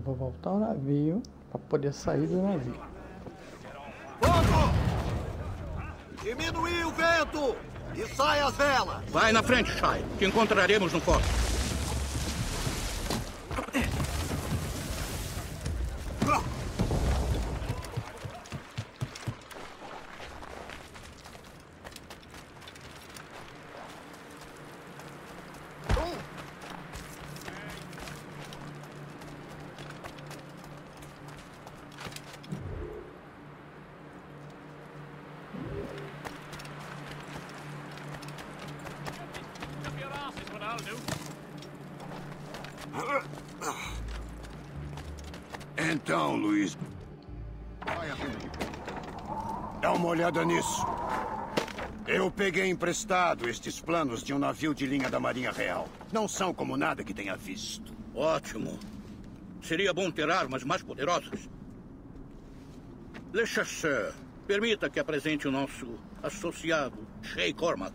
Eu vou voltar ao navio para poder sair do navio. Fogo! Diminui o vento! E sai as velas! Vai na frente, Shai. Te encontraremos no forte. Olhada nisso. Eu peguei emprestado estes planos de um navio de linha da Marinha Real. Não são como nada que tenha visto. Ótimo. Seria bom ter armas mais poderosas. Le Chasseur, permita que apresente o nosso associado, Shay Cormac.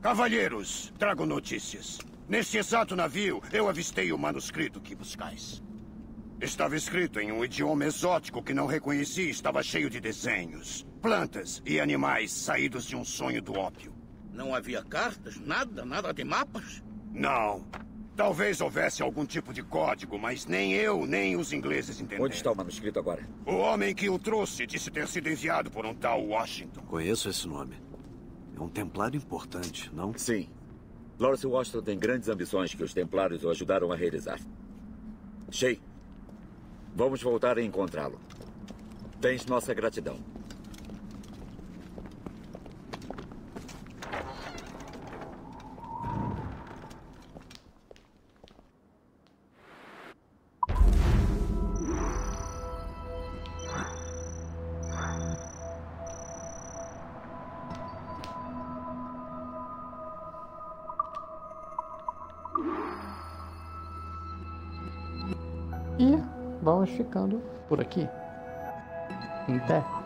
Cavalheiros, trago notícias. Neste exato navio, eu avistei o manuscrito que buscais. Estava escrito em um idioma exótico que não reconheci e estava cheio de desenhos, plantas e animais saídos de um sonho do ópio. Não havia cartas, nada, nada de mapas? Não. Talvez houvesse algum tipo de código, mas nem eu, nem os ingleses entenderam. Onde está o manuscrito agora? O homem que o trouxe disse ter sido enviado por um tal Washington. Conheço esse nome. É um templário importante, não? Sim. Lawrence Washington tem grandes ambições que os templários o ajudaram a realizar. Shay, vamos voltar a encontrá-lo. Tens nossa gratidão. Ficando por aqui. Até.